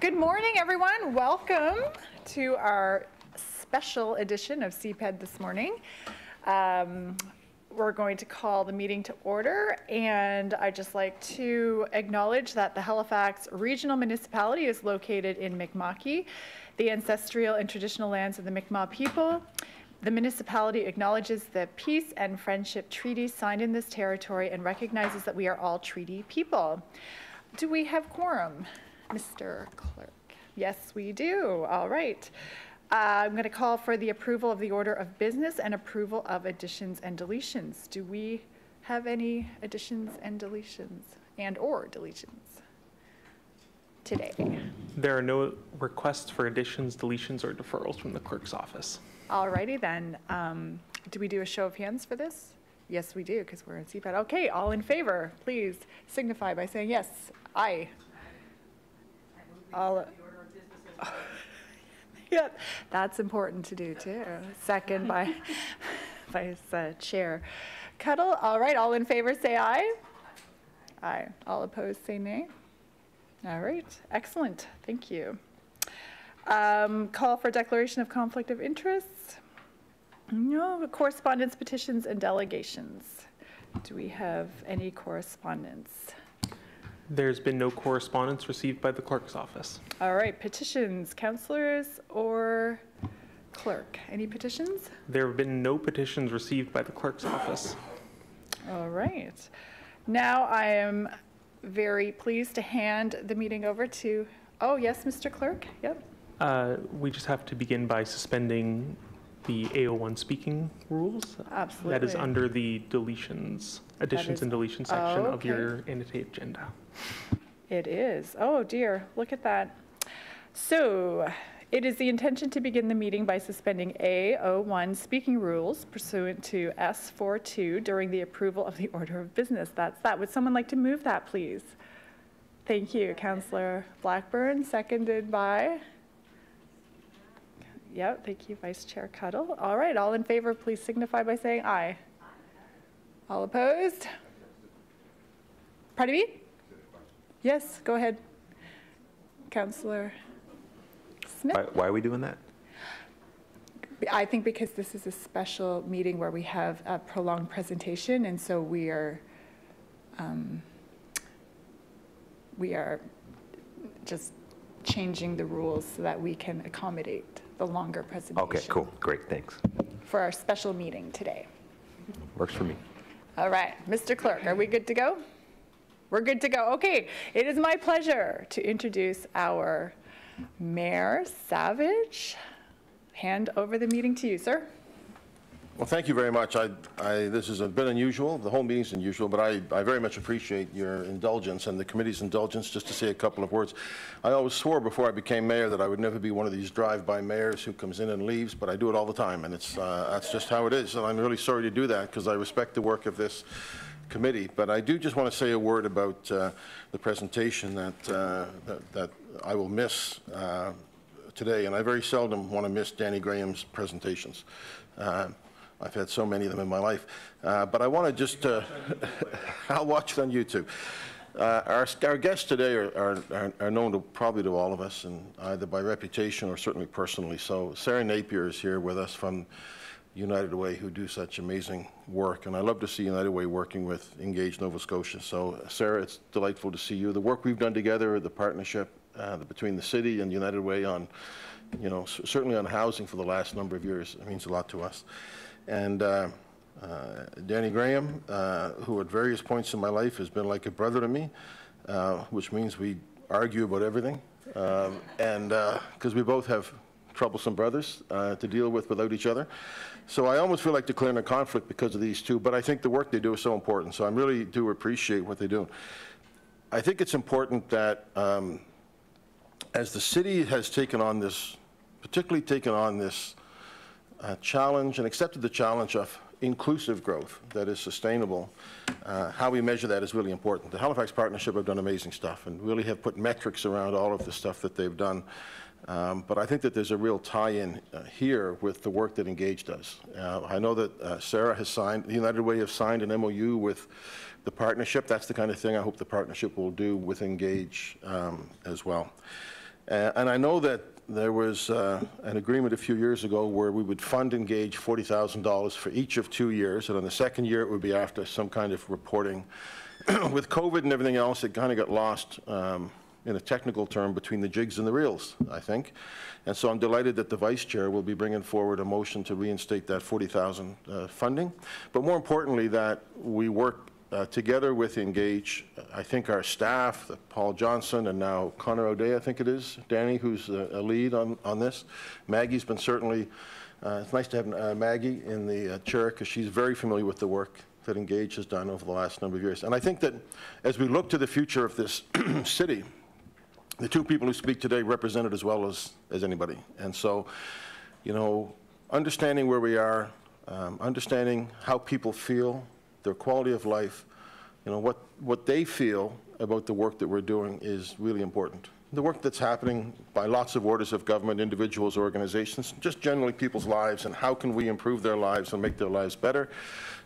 good morning, everyone. Welcome to our special edition of CPED this morning. Um, we're going to call the meeting to order, and I'd just like to acknowledge that the Halifax Regional Municipality is located in Mi'kma'ki, the ancestral and traditional lands of the Mi'kmaq people. The municipality acknowledges the peace and friendship treaty signed in this territory and recognizes that we are all treaty people. Do we have quorum, Mr. Clerk? Yes, we do. All right. Uh, I'm going to call for the approval of the order of business and approval of additions and deletions. Do we have any additions and deletions and/or deletions today? There are no requests for additions, deletions, or deferrals from the clerk's office. All righty then. Um, Do we do a show of hands for this? Yes, we do, because we're in CPED. Okay, all in favor, please signify by saying yes. Aye. All. Yeah, that's important to do too. Second by Vice uh, Chair Cuttell. All right, all in favor, say aye. Aye. All opposed, say nay. All right, excellent, thank you. Um, Call for declaration of conflict of interests. No, correspondence, petitions, and delegations. Do we have any correspondence? There's been no correspondence received by the clerk's office. All right, petitions, councillors or clerk? Any petitions? There have been no petitions received by the clerk's office. All right. Now I am very pleased to hand the meeting over to, oh, yes, Mr. Clerk? Yep. Uh, We just have to begin by suspending the AO1 speaking rules. Absolutely. That is under the deletions, additions is- and deletion section oh, of okay. your annotated agenda. It is. Oh dear, look at that. So, it is the intention to begin the meeting by suspending AO1 speaking rules pursuant to S42 during the approval of the order of business. That's that. Would someone like to move that, please? Thank you, Councillor Blackburn, seconded by? Yep, thank you, Vice Chair Cuttell. All right, all in favor, please signify by saying aye. All opposed? Pardon me? Yes, go ahead. Councillor Smith? Why, why are we doing that? I think because this is a special meeting where we have a prolonged presentation, and so we are, um, we are just changing the rules so that we can accommodate the longer presentation. Okay, cool, great, thanks. For our special meeting today. Works for me. All right, Mr. Clerk, are we good to go? We're good to go. Okay, it is my pleasure to introduce our Mayor Savage. Hand over the meeting to you, sir. Well, thank you very much. I, I, this has been unusual, the whole meeting's unusual, but I, I very much appreciate your indulgence and the committee's indulgence, just to say a couple of words. I always swore before I became mayor that I would never be one of these drive-by mayors who comes in and leaves, but I do it all the time, and it's, uh, that's just how it is, and I'm really sorry to do that, because I respect the work of this committee. But I do just want to say a word about uh, the presentation that, uh, that, that I will miss uh, today, and I very seldom want to miss Danny Graham's presentations. Uh, I've had so many of them in my life. Uh, But I want to just, uh, I'll watch it on YouTube. Uh, Our our guests today are- are are known to, probably to all of us, and either by reputation or certainly personally. So Sarah Napier is here with us from United Way, who do such amazing work, and I love to see United Way working with Engage Nova Scotia. So Sarah, it's delightful to see you. The work we've done together, the partnership uh, between the city and United Way on, you know, certainly on housing for the last number of years, it means a lot to us. And uh, uh, Danny Graham, uh, who at various points in my life has been like a brother to me, uh, which means we argue about everything, um, and because we both have troublesome brothers uh, to deal with without each other. So I almost feel like declaring a conflict because of these two, but I think the work they do is so important, so I really do appreciate what they do. I think it's important that um, as the city has taken on this, particularly taken on this uh, challenge and accepted the challenge of inclusive growth that is sustainable, uh, how we measure that is really important. The Halifax Partnership have done amazing stuff and really have put metrics around all of the stuff that they've done. Um, But I think that there's a real tie-in uh, here with the work that Engage does. Uh, I know that uh, Sarah has signed, the United Way have signed an MOU with the partnership. That's the kind of thing I hope the partnership will do with Engage um, as well. Uh, And I know that there was uh, an agreement a few years ago where we would fund Engage $40,000 for each of two years, and on the second year, it would be after some kind of reporting. With COVID and everything else, it kind of got lost um, in a technical term between the jigs and the reels, I think. And so I'm delighted that the vice chair will be bringing forward a motion to reinstate that 40,000 uh, funding. But more importantly, that we work uh, together with Engage, I think our staff, Paul Johnson and now Connor O'Day, I think it is, Danny, who's a lead on, on this. Maggie's been certainly, uh, it's nice to have uh, Maggie in the uh, chair because she's very familiar with the work that Engage has done over the last number of years. And I think that as we look to the future of this city, the two people who speak today represent it as well as, as anybody. And so, you know, understanding where we are, um, understanding how people feel, their quality of life, you know, what, what they feel about the work that we're doing is really important. The work that's happening by lots of orders of government, individuals, organizations, just generally people's lives, and how can we improve their lives and make their lives better.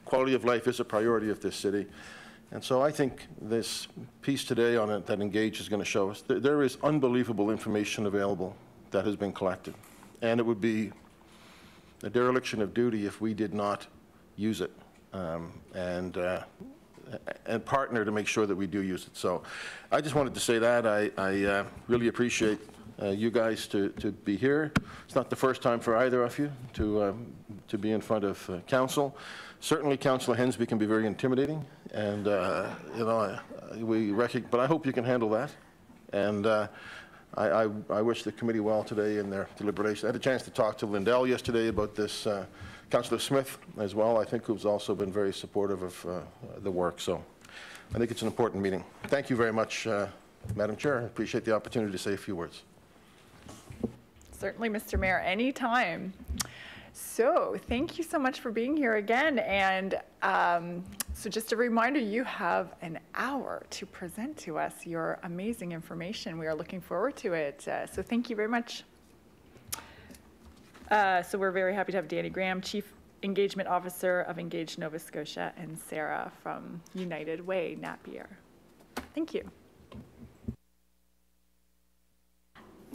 Quality of life is a priority of this city. And so I think this piece today on it that Engage is going to show us, there- there is unbelievable information available that has been collected. And it would be a dereliction of duty if we did not use it um, and, uh, and partner to make sure that we do use it. So I just wanted to say that. I, I uh, really appreciate uh, you guys to, to be here. It's not the first time for either of you to, um, to be in front of uh, council. Certainly, Councillor Hendsbee can be very intimidating, and, uh, you know, we recognize, but I hope you can handle that. And uh, I, I, I wish the committee well today in their deliberation. I had a chance to talk to Lindell yesterday about this, uh, Councillor Smith as well, I think, who's also been very supportive of uh, the work. So I think it's an important meeting. Thank you very much, uh, Madam Chair. I appreciate the opportunity to say a few words. Certainly, Mr. Mayor, anytime. So, thank you so much for being here again. And um, so, just a reminder you have an hour to present to us your amazing information. We are looking forward to it. Uh, so, thank you very much. Uh, so, we're very happy to have Danny Graham, Chief Engagement Officer of Engage Nova Scotia, and Sarah from United Way Napier. Thank you.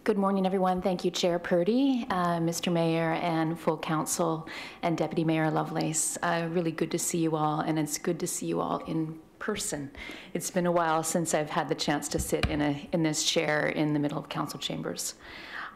Good morning, everyone. Thank you, Chair Purdy, uh, Mr. Mayor, and full council, and Deputy Mayor Lovelace. Uh, Really good to see you all, and it's good to see you all in person. It's been a while since I've had the chance to sit in a, in this chair in the middle of council chambers.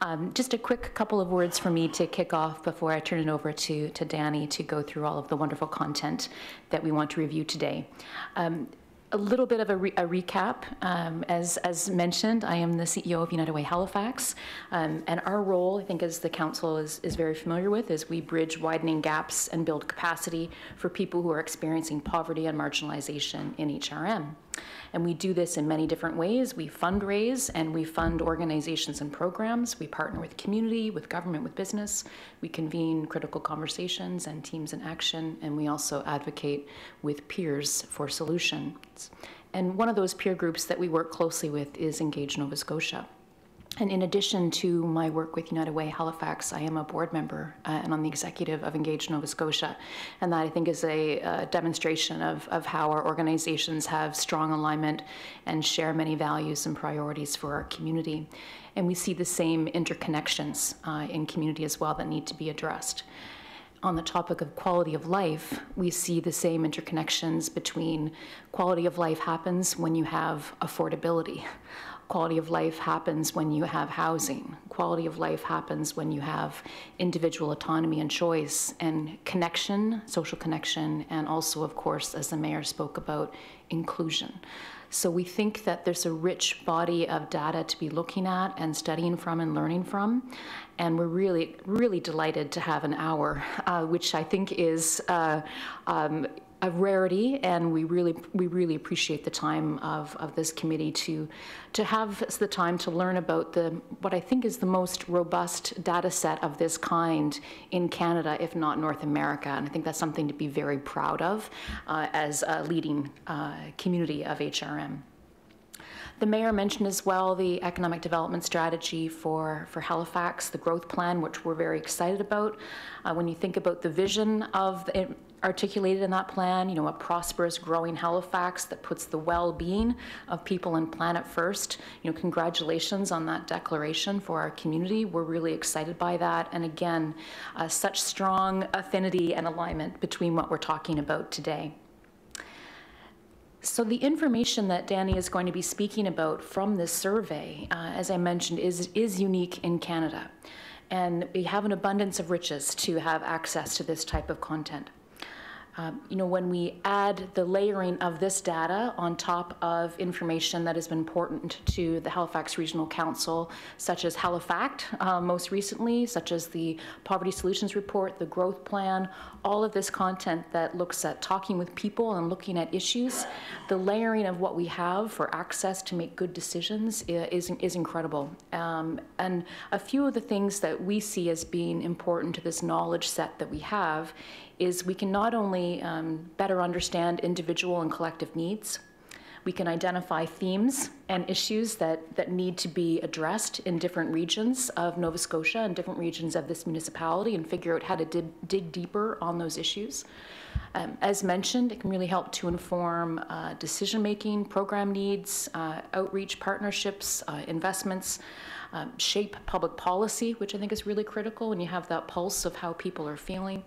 Um, Just a quick couple of words for me to kick off before I turn it over to, to Danny to go through all of the wonderful content that we want to review today. Um, a little bit of a, re- a recap. Um, as, as mentioned, I am the CEO of United Way Halifax, um, and our role, I think, as the council is, is very familiar with, is we bridge widening gaps and build capacity for people who are experiencing poverty and marginalization in HRM. And we do this in many different ways. We fundraise and we fund organizations and programs. We partner with community, with government, with business. We convene critical conversations and teams in action. And we also advocate with peers for And one of those peer groups that we work closely with is Engage Nova Scotia. And in addition to my work with United Way Halifax, I am a board member uh, and on the executive of Engage Nova Scotia. And that I think is a uh, demonstration of, of how our organizations have strong alignment and share many values and priorities for our community. And we see the same interconnections uh, in community as well that need to be addressed on the topic of quality of life, we see the same interconnections between quality of life happens when you have affordability. Quality of life happens when you have housing. Quality of life happens when you have individual autonomy and choice and connection, social connection, and also, of course, as the mayor spoke about, inclusion. So we think that there's a rich body of data to be looking at and studying from and learning from. And we're really, really delighted to have an hour, uh, which I think is uh, um, a rarity, and we really, we really appreciate the time of, of this committee to, to have the time to learn about the, what I think is the most robust data set of this kind in Canada, if not North America. And I think that's something to be very proud of uh, as a leading uh, community of HRM. The mayor mentioned as well the economic development strategy for, for Halifax, the growth plan, which we're very excited about. Uh, when you think about the vision of the, articulated in that plan, you know, a prosperous, growing Halifax that puts the well-being of people and planet first. You know, congratulations on that declaration for our community. We're really excited by that. And again, uh, such strong affinity and alignment between what we're talking about today. So the information that Danny is going to be speaking about from this survey, uh, as I mentioned, is, is unique in Canada. And we have an abundance of riches to have access to this type of content. Um, you know, when we add the layering of this data on top of information that has been important to the Halifax Regional Council, such as Halifact uh, most recently, such as the Poverty Solutions Report, the Growth Plan, all of this content that looks at talking with people and looking at issues, the layering of what we have for access to make good decisions is, is incredible. Um, and a few of the things that we see as being important to this knowledge set that we have is we can not only um, better understand individual and collective needs, we can identify themes and issues that, that need to be addressed in different regions of Nova Scotia and different regions of this municipality and figure out how to dig, dig deeper on those issues. Um, as mentioned, it can really help to inform uh, decision making, program needs, uh, outreach partnerships, uh, investments, um, shape public policy, which I think is really critical when you have that pulse of how people are feeling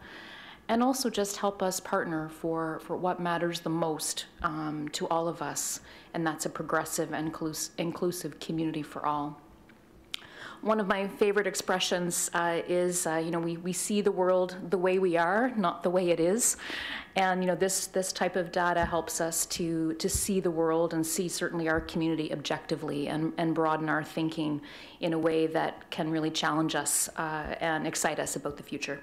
and also just help us partner for, for what matters the most um, to all of us, and that's a progressive and inclusive community for all. One of my favorite expressions uh, is, uh, you know, we, we see the world the way we are, not the way it is. And, you know, this, this type of data helps us to, to see the world and see certainly our community objectively and, and broaden our thinking in a way that can really challenge us uh, and excite us about the future.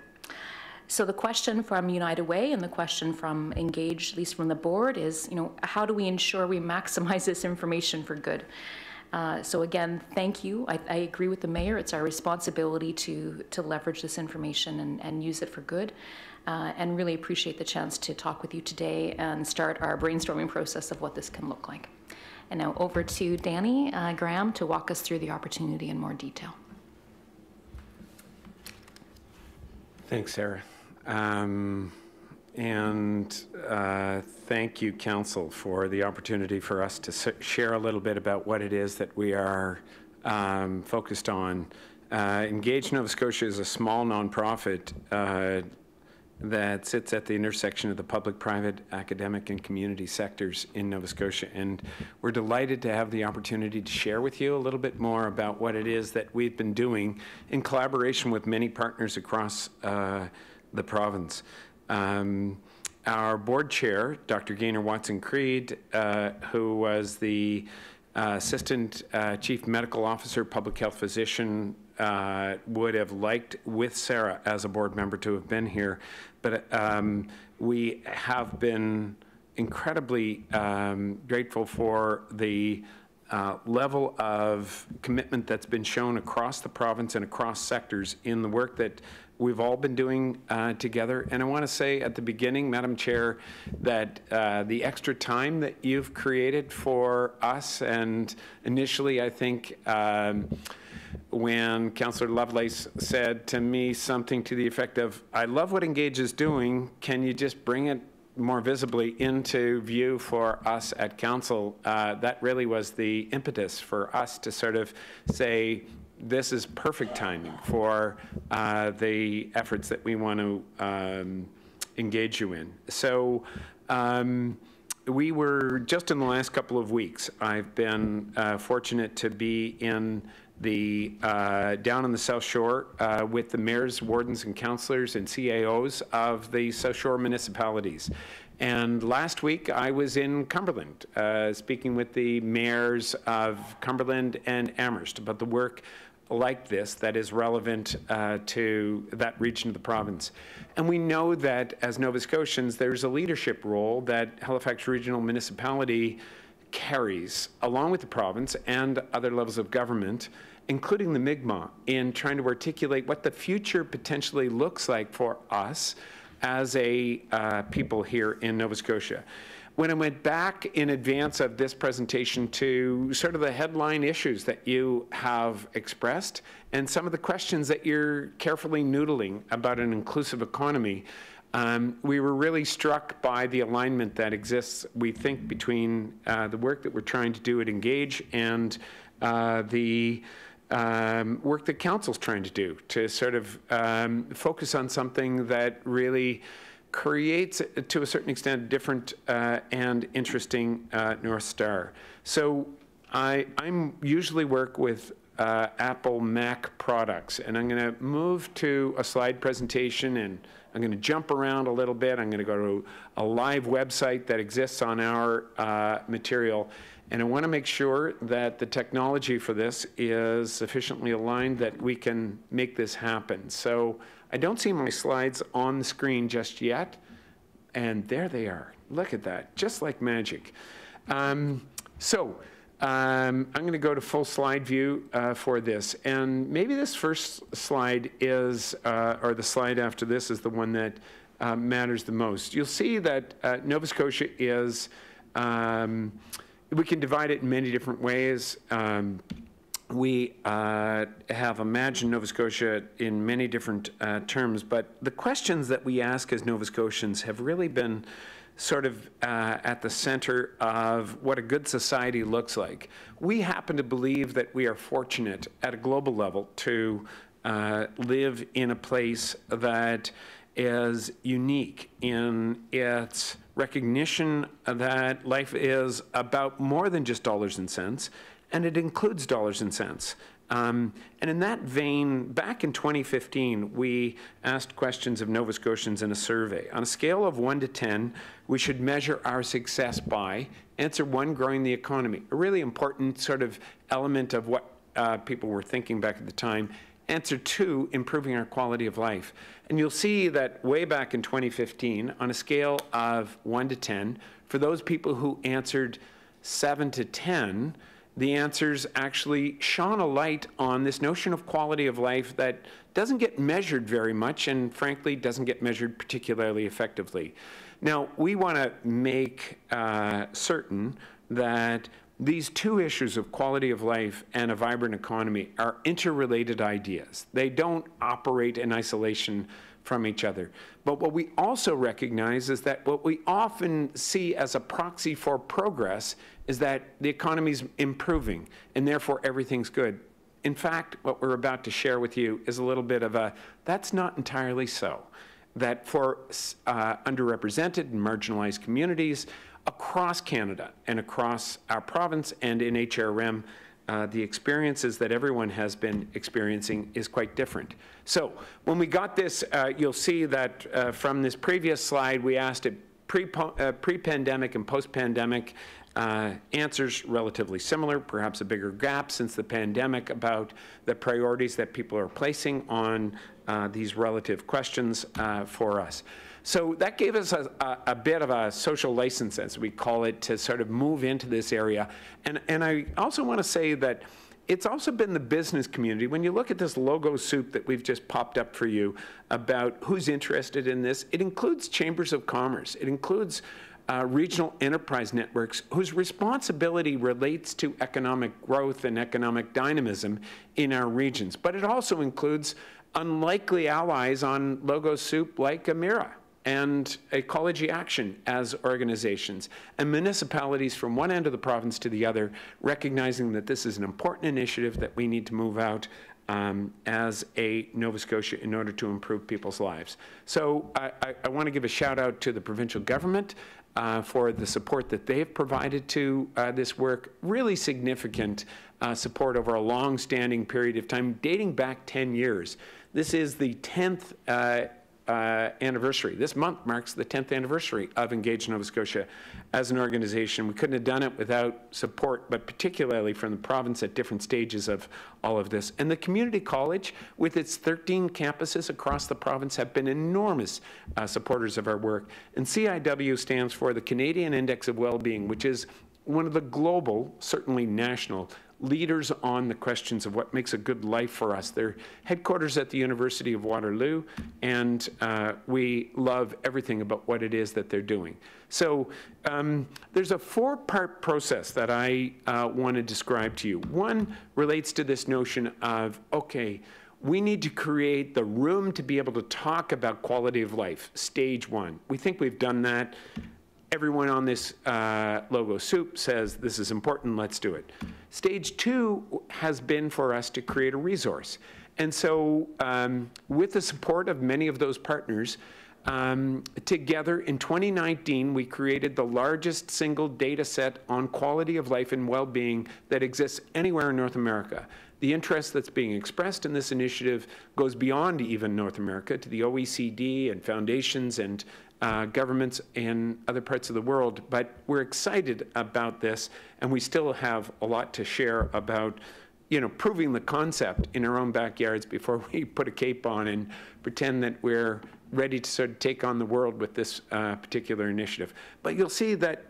So the question from United Way and the question from Engage, at least from the board, is, you know, how do we ensure we maximize this information for good? Uh, so again, thank you. I, I, agree with the mayor. It's our responsibility to to leverage this information and, and use it for good. Uh, and really appreciate the chance to talk with you today and start our brainstorming process of what this can look like. And now over to Danny uh, Graham to walk us through the opportunity in more detail. Thanks, Sarah. Um, and uh, thank you, Council, for the opportunity for us to share a little bit about what it is that we are um, focused on. Uh, Engage Nova Scotia is a small nonprofit uh, that sits at the intersection of the public, private, academic, and community sectors in Nova Scotia. And we're delighted to have the opportunity to share with you a little bit more about what it is that we've been doing in collaboration with many partners across uh, the province. Um, our board chair, Dr. Gaynor Watson Creed, uh, who was the uh, Assistant uh, Chief Medical Officer, Public Health Physician, uh, would have liked with Sarah as a board member to have been here. But um, we have been incredibly um, grateful for the uh, level of commitment that's been shown across the province and across sectors in the work that we've all been doing uh, together. And I want to say at the beginning, Madam Chair, that uh, the extra time that you've created for us, and initially, I think. Um, when Councillor Lovelace said to me something to the effect of, I love what Engage is doing, can you just bring it more visibly into view for us at council, uh, that really was the impetus for us to sort of say, this is perfect timing for uh, the efforts that we want to um, engage you in. So um, we were just in the last couple of weeks, I've been uh, fortunate to be in the uh, down on the South Shore uh, with the mayors, wardens, and councillors and CAOs of the South Shore municipalities. And last week I was in Cumberland, uh, speaking with the mayors of Cumberland and Amherst about the work like this that is relevant uh, to that region of the province. And we know that as Nova Scotians, there's a leadership role that Halifax Regional Municipality carries, along with the province and other levels of government, including the Mi'kmaq, in trying to articulate what the future potentially looks like for us as a uh, people here in Nova Scotia when I went back in advance of this presentation to sort of the headline issues that you have expressed and some of the questions that you're carefully noodling about an inclusive economy, Um, we were really struck by the alignment that exists, we think, between uh, the work that we're trying to do at Engage and uh, the um, work that council's trying to do to sort of um, focus on something that really creates, to a certain extent, a different uh, and interesting uh, North Star. So I, I'm usually work with uh, Apple Mac products, and I'm going to move to a slide presentation, and I'm going to jump around a little bit. I'm going to go to a live website that exists on our uh, material, and I want to make sure that the technology for this is sufficiently aligned that we can make this happen. So I don't see my slides on the screen just yet, and there they are. Look at that, just like magic. Um, so. Um, I'm going to go to full slide view uh, for this. And maybe this first slide is, uh, or the slide after this is the one that uh, matters the most. You'll see that uh, Nova Scotia is, um, we can divide it in many different ways. We uh, have imagined Nova Scotia in many different uh, terms, but the questions that we ask as Nova Scotians have really been sort of uh, at the center of what a good society looks like. We happen to believe that we are fortunate at a global level to uh, live in a place that is unique in its recognition that life is about more than just dollars and cents, and it includes dollars and cents. Um, and in that vein, back in 2015, we asked questions of Nova Scotians in a survey. On a scale of 1 to 10, we should measure our success by answer one, growing the economy, a really important sort of element of what uh, people were thinking back at the time. Answer two, improving our quality of life. And you'll see that way back in 2015, on a scale of 1 to 10, for those people who answered 7 to 10, the answers actually shone a light on this notion of quality of life that doesn't get measured very much and frankly doesn't get measured particularly effectively. Now, we want to make uh, certain that these two issues of quality of life and a vibrant economy are interrelated ideas. They don't operate in isolation from each other. But what we also recognize is that what we often see as a proxy for progress is that the economy's improving and therefore everything's good. In fact, what we're about to share with you is a little bit of a, that's not entirely so. That for uh, underrepresented and marginalized communities across Canada and across our province and in HRM, uh, the experiences that everyone has been experiencing is quite different. So when we got this, uh, you'll see that uh, from this previous slide, we asked it uh, pre-pandemic and post-pandemic uh, answers relatively similar, perhaps a bigger gap since the pandemic about the priorities that people are placing on these relative questions for us. So that gave us a, a, a, bit of a social license, as we call it, to sort of move into this area. And, and I also want to say that it's also been the business community. When you look at this logo soup that we've just popped up for you about who's interested in this, it includes chambers of commerce. It includes uh, regional enterprise networks whose responsibility relates to economic growth and economic dynamism in our regions. But it also includes unlikely allies on logo soup like Emera and Ecology Action as organizations, and municipalities from one end of the province to the other, recognizing that this is an important initiative that we need to move out um, as a Nova Scotia in order to improve people's lives. So I, I, I want to give a shout out to the provincial government uh, for the support that they've provided to uh, this work, really significant uh, support over a long-standing period of time, dating back 10 years. This is the 10th uh, anniversary. This month marks the 10th anniversary of Engage Nova Scotia as an organization. We couldn't have done it without support, but particularly from the province at different stages of all of this. And the community college, with its 13 campuses across the province, have been enormous uh, supporters of our work. And CIW stands for the Canadian Index of Wellbeing, which is one of the global, certainly national, leaders on the questions of what makes a good life for us. They're headquarters at the University of Waterloo, and uh, we love everything about what it is that they're doing. So um, there's a four-part process that I uh, want to describe to you. One relates to this notion of, okay, We need to create the room to be able to talk about quality of life, stage one. We think we've done that. Everyone on this uh, logo soup says this is important, let's do it. Stage two has been for us to create a resource. And so, um, with the support of many of those partners, um, together in 2019, we created the largest single data set on quality of life and well being that exists anywhere in North America. The interest that's being expressed in this initiative goes beyond even North America to the OECD and foundations and uh, governments in other parts of the world. But we're excited about this, and we still have a lot to share about you know, proving the concept in our own backyards before we put a cape on and pretend that we're ready to sort of take on the world with this uh, particular initiative. But you'll see that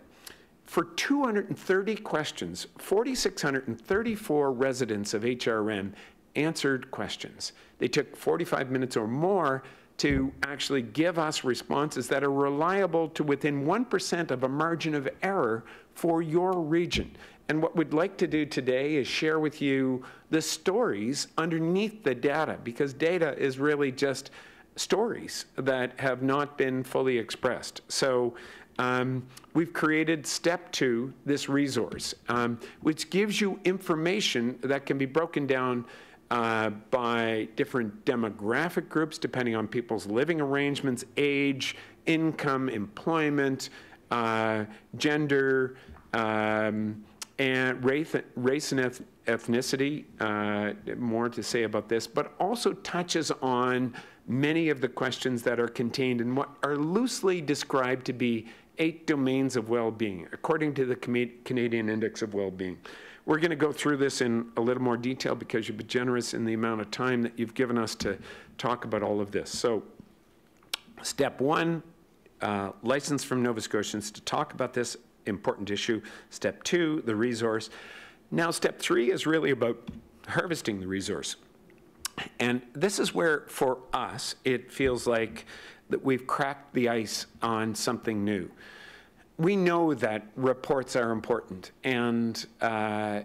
for 230 questions, 4,634 residents of HRM answered questions. They took 45 minutes or more to actually give us responses that are reliable to within 1% of a margin of error for your region. And what we'd like to do today is share with you the stories underneath the data, because data is really just stories that have not been fully expressed. So um, we've created step two, this resource, um, which gives you information that can be broken down uh, by different demographic groups, depending on people's living arrangements, age, income, employment, uh, gender, um, and race, race and ethnicity, uh, more to say about this, but also touches on many of the questions that are contained in what are loosely described to be eight domains of well-being, according to the Canadian Index of Well-being. We're going to go through this in a little more detail because you've been generous in the amount of time that you've given us to talk about all of this. So step one, uh, license from Nova Scotians to talk about this important issue. Step two, the resource. Now, step three is really about harvesting the resource. And this is where, for us, it feels like that we've cracked the ice on something new we know that reports are important, and uh,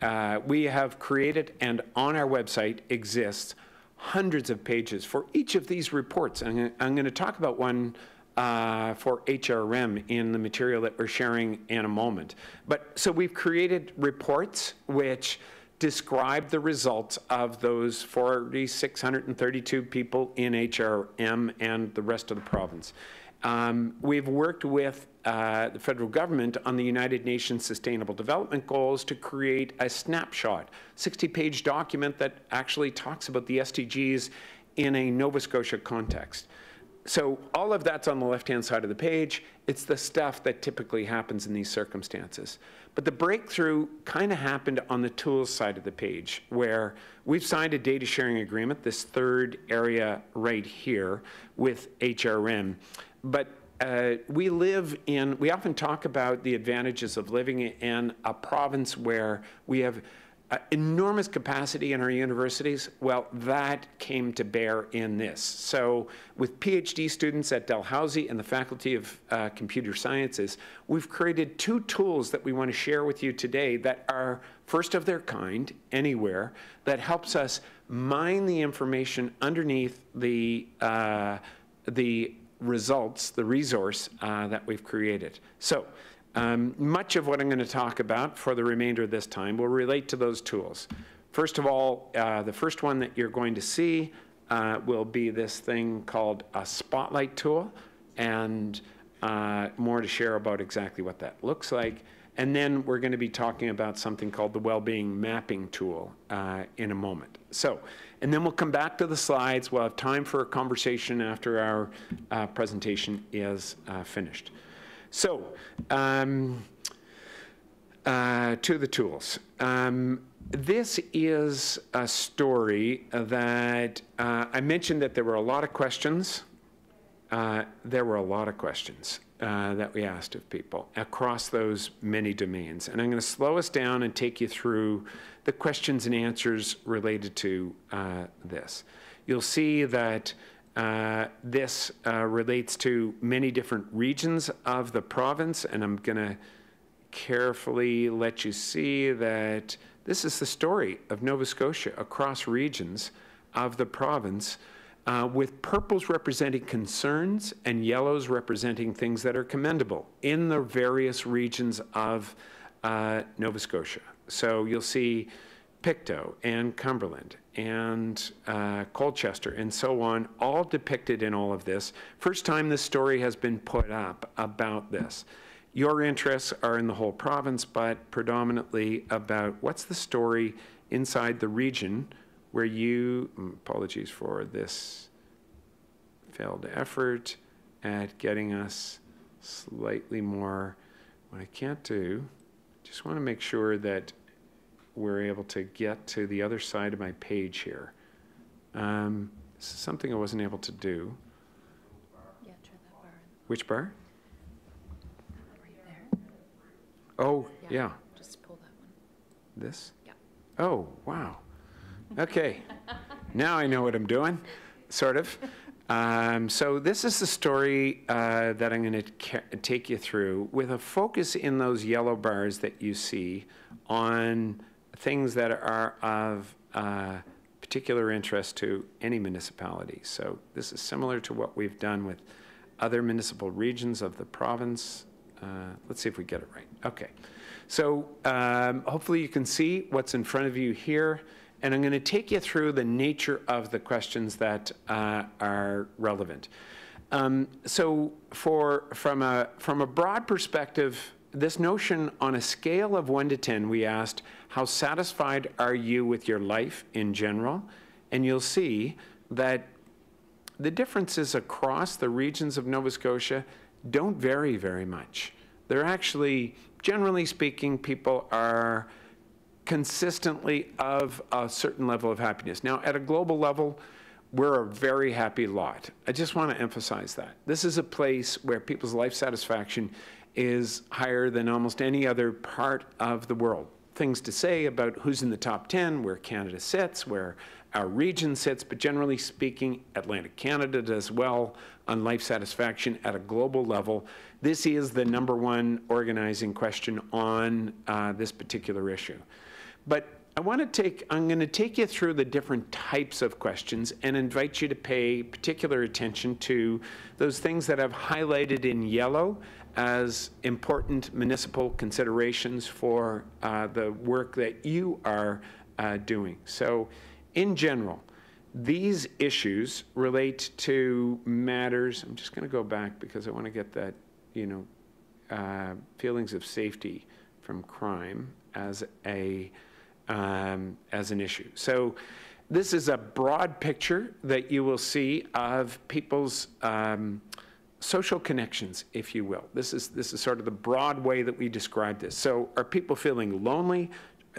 uh, we have created and on our website exists hundreds of pages for each of these reports. And I'm going to talk about one uh, for HRM in the material that we're sharing in a moment. But so we've created reports which describe the results of those 4,632 people in HRM and the rest of the province. Um, we've worked with uh, the federal government on the United Nations Sustainable Development Goals to create a snapshot, 60-page document that actually talks about the SDGs in a Nova Scotia context. So all of that's on the left-hand side of the page. It's the stuff that typically happens in these circumstances. But the breakthrough kind of happened on the tools side of the page, where we've signed a data sharing agreement, this third area right here, with HRM. But uh, we live in, we often talk about the advantages of living in a province where we have uh, enormous capacity in our universities. Well, that came to bear in this. So with PhD students at Dalhousie and the Faculty of uh, Computer Sciences, we've created two tools that we want to share with you today that are first of their kind anywhere that helps us mine the information underneath the, uh, the results, the resource uh, that we've created. So um, much of what I'm going to talk about for the remainder of this time will relate to those tools. First of all, uh, the first one that you're going to see uh, will be this thing called a Spotlight tool, and uh, more to share about exactly what that looks like. And then we're going to be talking about something called the well-being Mapping Tool uh, in a moment. So and then we'll come back to the slides. We'll have time for a conversation after our uh, presentation is uh, finished. So, um, uh, to the tools. Um, this is a story that uh, I mentioned that there were a lot of questions. Uh, there were a lot of questions. Uh, that we asked of people across those many domains. And I'm going to slow us down and take you through the questions and answers related to uh, this. You'll see that uh, this uh, relates to many different regions of the province, and I'm going to carefully let you see that this is the story of Nova Scotia across regions of the province, uh, with purples representing concerns and yellows representing things that are commendable in the various regions of uh, Nova Scotia. So you'll see Pictou and Cumberland and uh, Colchester and so on, all depicted in all of this. First time this story has been put up about this. Your interests are in the whole province, but predominantly about what's the story inside the region where you, mm, apologies for this failed effort at getting us slightly more, what I can't do, just want to make sure that we're able to get to the other side of my page here. Um, This is something I wasn't able to do. Yeah, turn that bar Which bar? right there. Oh, yeah, Just pull that one. this? Yeah. Oh, wow. Okay, now I know what I'm doing, sort of. Um, so this is the story uh, that I'm going to take you through with a focus in those yellow bars that you see on things that are of uh, particular interest to any municipality. So this is similar to what we've done with other municipal regions of the province. Uh, let's see if we get it right. Okay. So um, hopefully you can see what's in front of you here. And I'm going to take you through the nature of the questions that uh, are relevant. Um, so for, from, a, from a broad perspective, this notion on a scale of 1 to 10, we asked, how satisfied are you with your life in general? And you'll see that the differences across the regions of Nova Scotia don't vary very much. They're actually, generally speaking, people are consistently of a certain level of happiness. Now, at a global level, we're a very happy lot. I just want to emphasize that. This is a place where people's life satisfaction is higher than almost any other part of the world. Things to say about who's in the top 10, where Canada sits, where our region sits, but generally speaking, Atlantic Canada does well on life satisfaction at a global level. This is the number one organizing question on uh, this particular issue. But I want to take, I'm going to take you through the different types of questions and invite you to pay particular attention to those things that I've highlighted in yellow as important municipal considerations for uh, the work that you are uh, doing. So in general, these issues relate to matters, I'm just going to go back because I want to get that, you know, uh, feelings of safety from crime as a um, as an issue. So this is a broad picture that you will see of people's um, social connections, if you will. This is, this is sort of the broad way that we describe this. So are people feeling lonely?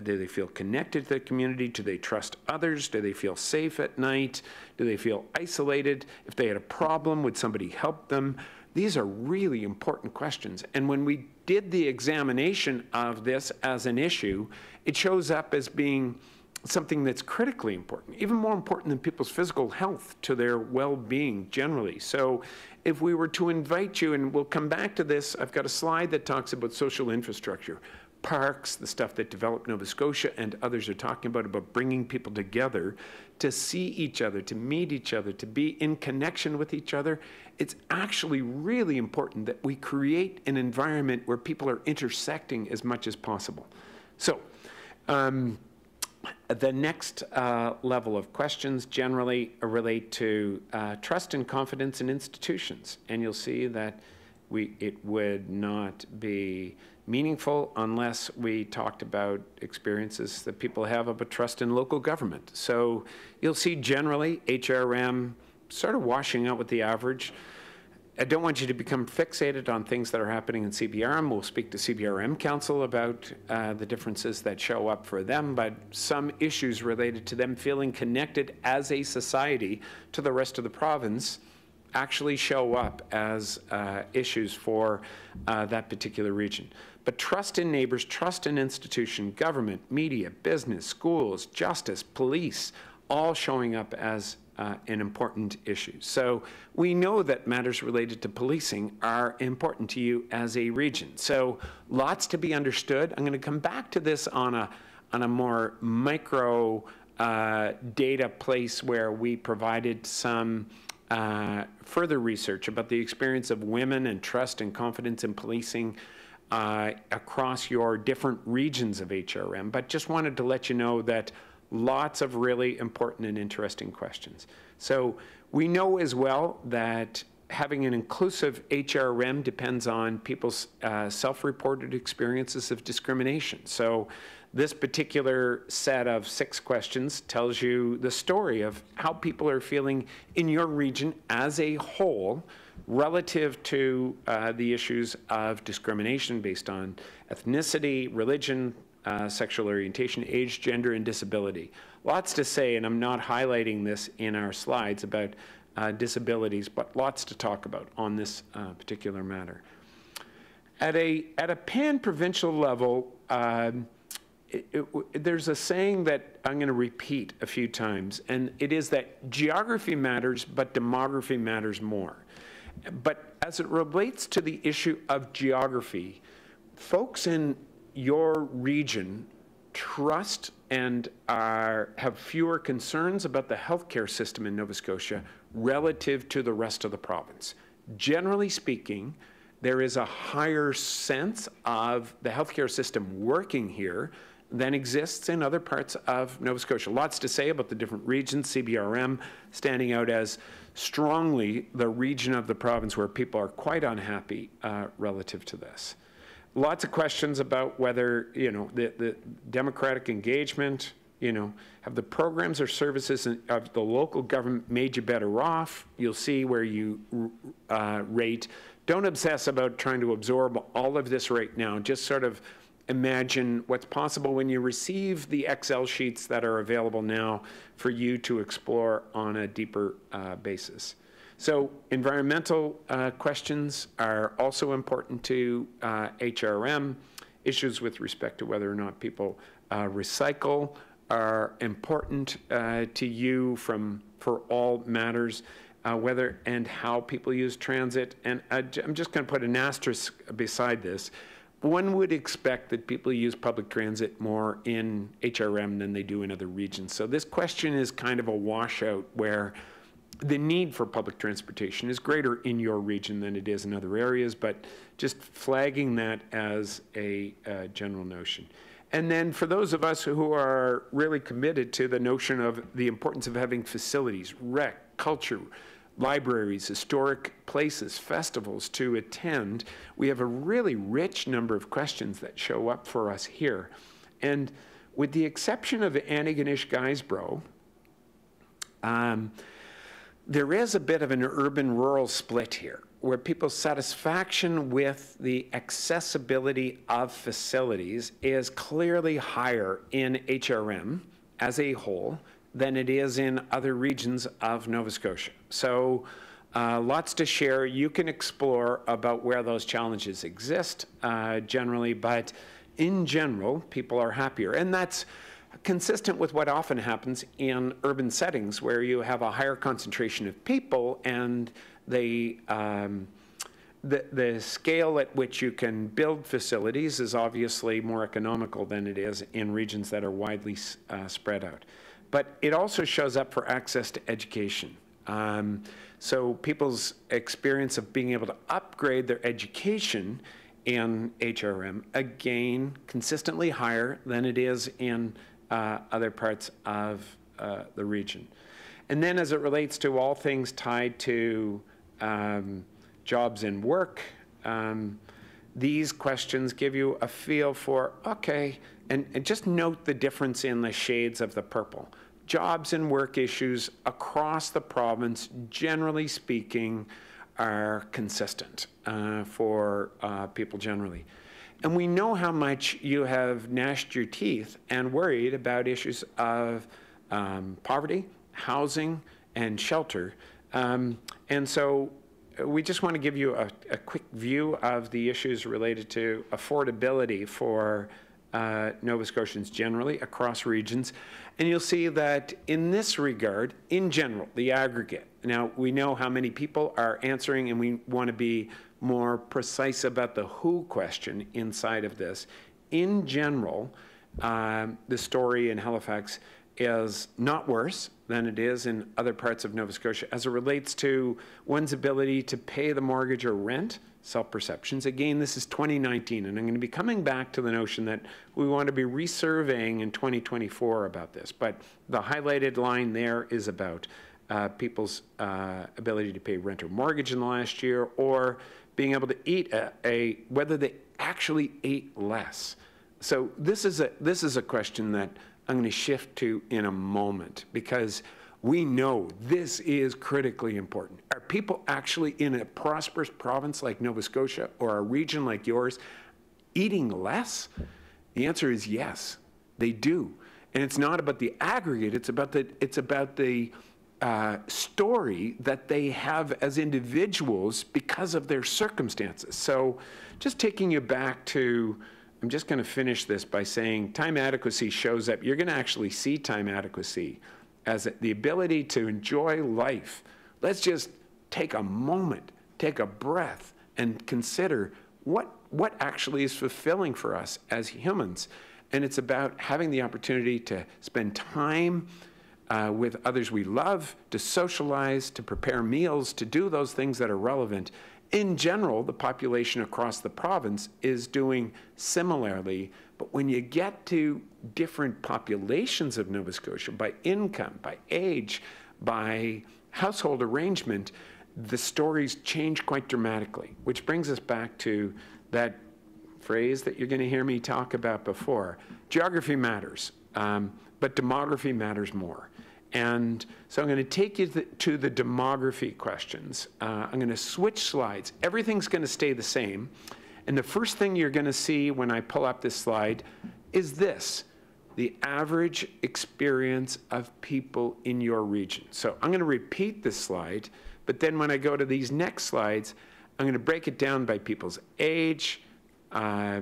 Do they feel connected to the community? Do they trust others? Do they feel safe at night? Do they feel isolated? If they had a problem, would somebody help them? These are really important questions. And when we did the examination of this as an issue, it shows up as being something that's critically important, even more important than people's physical health to their well-being generally. So if we were to invite you, and we'll come back to this, I've got a slide that talks about social infrastructure, parks, the stuff that developed Nova Scotia and others are talking about, about bringing people together to see each other, to meet each other, to be in connection with each other. It's actually really important that we create an environment where people are intersecting as much as possible. So, um, the next uh, level of questions generally relate to uh, trust and confidence in institutions. And you'll see that we, it would not be meaningful unless we talked about experiences that people have of a trust in local government. So you'll see generally HRM sort of washing out with the average. I don't want you to become fixated on things that are happening in CBRM. We'll speak to CBRM Council about uh, the differences that show up for them, but some issues related to them feeling connected as a society to the rest of the province actually show up as uh, issues for uh, that particular region. But trust in neighbors, trust in institution, government, media, business, schools, justice, police, all showing up as uh, an important issue. So we know that matters related to policing are important to you as a region. So lots to be understood. I'm going to come back to this on a on a more micro uh, data place where we provided some uh, further research about the experience of women and trust and confidence in policing uh, across your different regions of HRM, but just wanted to let you know that lots of really important and interesting questions. So we know as well that having an inclusive HRM depends on people's uh, self-reported experiences of discrimination. So this particular set of six questions tells you the story of how people are feeling in your region as a whole relative to uh, the issues of discrimination based on ethnicity, religion, uh, sexual orientation, age, gender, and disability. Lots to say, and I'm not highlighting this in our slides about uh, disabilities, but lots to talk about on this uh, particular matter. At a, at a pan-provincial level, um, it, it, there's a saying that I'm going to repeat a few times, and it is that geography matters, but demography matters more. But as it relates to the issue of geography, folks in your region trust and are, have fewer concerns about the healthcare system in Nova Scotia relative to the rest of the province. Generally speaking, there is a higher sense of the healthcare system working here than exists in other parts of Nova Scotia. Lots to say about the different regions, CBRM standing out as strongly the region of the province where people are quite unhappy uh, relative to this. Lots of questions about whether, you know, the, the democratic engagement, you know, have the programs or services of the local government made you better off? You'll see where you uh, rate. Don't obsess about trying to absorb all of this right now. Just sort of imagine what's possible when you receive the Excel sheets that are available now for you to explore on a deeper uh, basis. So environmental uh, questions are also important to uh, HRM. Issues with respect to whether or not people uh, recycle are important uh, to you from for all matters. Uh, whether and how people use transit. And I'm just going to put an asterisk beside this one would expect that people use public transit more in HRM than they do in other regions. So this question is kind of a washout where the need for public transportation is greater in your region than it is in other areas, but just flagging that as a uh, general notion. And then for those of us who are really committed to the notion of the importance of having facilities, rec, culture, libraries, historic places, festivals to attend. We have a really rich number of questions that show up for us here. And with the exception of Antigonish Guysborough, um, there is a bit of an urban-rural split here, where people's satisfaction with the accessibility of facilities is clearly higher in HRM as a whole than it is in other regions of Nova Scotia. So uh, lots to share. You can explore about where those challenges exist uh, generally, but in general, people are happier. And that's consistent with what often happens in urban settings where you have a higher concentration of people and they, um, the, the scale at which you can build facilities is obviously more economical than it is in regions that are widely uh, spread out but it also shows up for access to education. Um, so people's experience of being able to upgrade their education in HRM, again, consistently higher than it is in uh, other parts of uh, the region. And then as it relates to all things tied to um, jobs and work, um, these questions give you a feel for, okay, and, and just note the difference in the shades of the purple jobs and work issues across the province, generally speaking, are consistent uh, for uh, people generally. And we know how much you have gnashed your teeth and worried about issues of um, poverty, housing, and shelter. Um, and so uh, we just want to give you a, a, quick view of the issues related to affordability for uh, Nova Scotians generally across regions. And you'll see that in this regard, in general, the aggregate, now we know how many people are answering and we want to be more precise about the who question inside of this. In general, um, the story in Halifax is not worse than it is in other parts of Nova Scotia as it relates to one's ability to pay the mortgage or rent, self-perceptions. Again, this is 2019, and I'm going to be coming back to the notion that we want to be resurveying in 2024 about this. But the highlighted line there is about uh, people's uh, ability to pay rent or mortgage in the last year, or being able to eat a, a whether they actually ate less. So this is a this is a question that I'm going to shift to in a moment because we know this is critically important. Are people actually in a prosperous province like Nova Scotia or a region like yours eating less? The answer is yes, they do. And it's not about the aggregate, it's about the, it's about the uh, story that they have as individuals because of their circumstances. So just taking you back to, I'm just going to finish this by saying time adequacy shows up. You're going to actually see time adequacy as the ability to enjoy life. Let's just take a moment, take a breath, and consider what, what actually is fulfilling for us as humans. And it's about having the opportunity to spend time uh, with others we love, to socialize, to prepare meals, to do those things that are relevant. In general, the population across the province is doing similarly, but when you get to different populations of Nova Scotia by income, by age, by household arrangement, the stories change quite dramatically, which brings us back to that phrase that you're going to hear me talk about before. Geography matters, um, but demography matters more. And so I'm going to take you to the demography questions. Uh, I'm going to switch slides. Everything's going to stay the same. And the first thing you're going to see when I pull up this slide is this, the average experience of people in your region. So I'm going to repeat this slide, but then when I go to these next slides, I'm going to break it down by people's age, uh,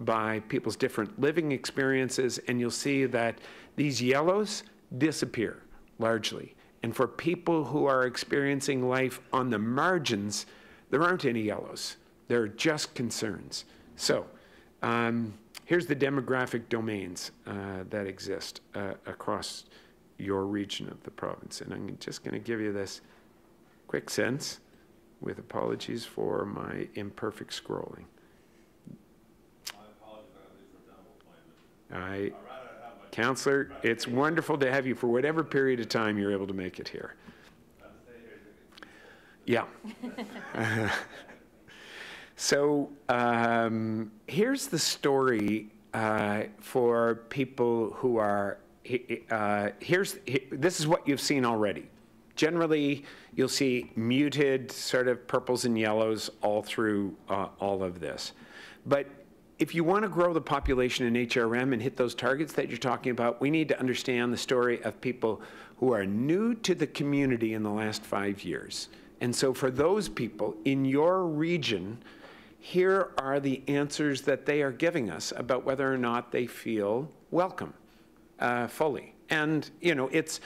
by people's different living experiences, and you'll see that these yellows disappear largely. And for people who are experiencing life on the margins, there aren't any yellows. There are just concerns. So um, here's the demographic domains uh, that exist uh, across your region of the province. And I'm just going to give you this quick sense with apologies for my imperfect scrolling. I Councillor, it's wonderful to have you for whatever period of time you're able to make it here. Yeah. so um, here's the story uh, for people who are, uh, here's, this is what you've seen already. Generally, you'll see muted sort of purples and yellows all through uh, all of this. But if you want to grow the population in HRM and hit those targets that you're talking about, we need to understand the story of people who are new to the community in the last five years. And so for those people in your region, here are the answers that they are giving us about whether or not they feel welcome uh, fully. And, you know, it's,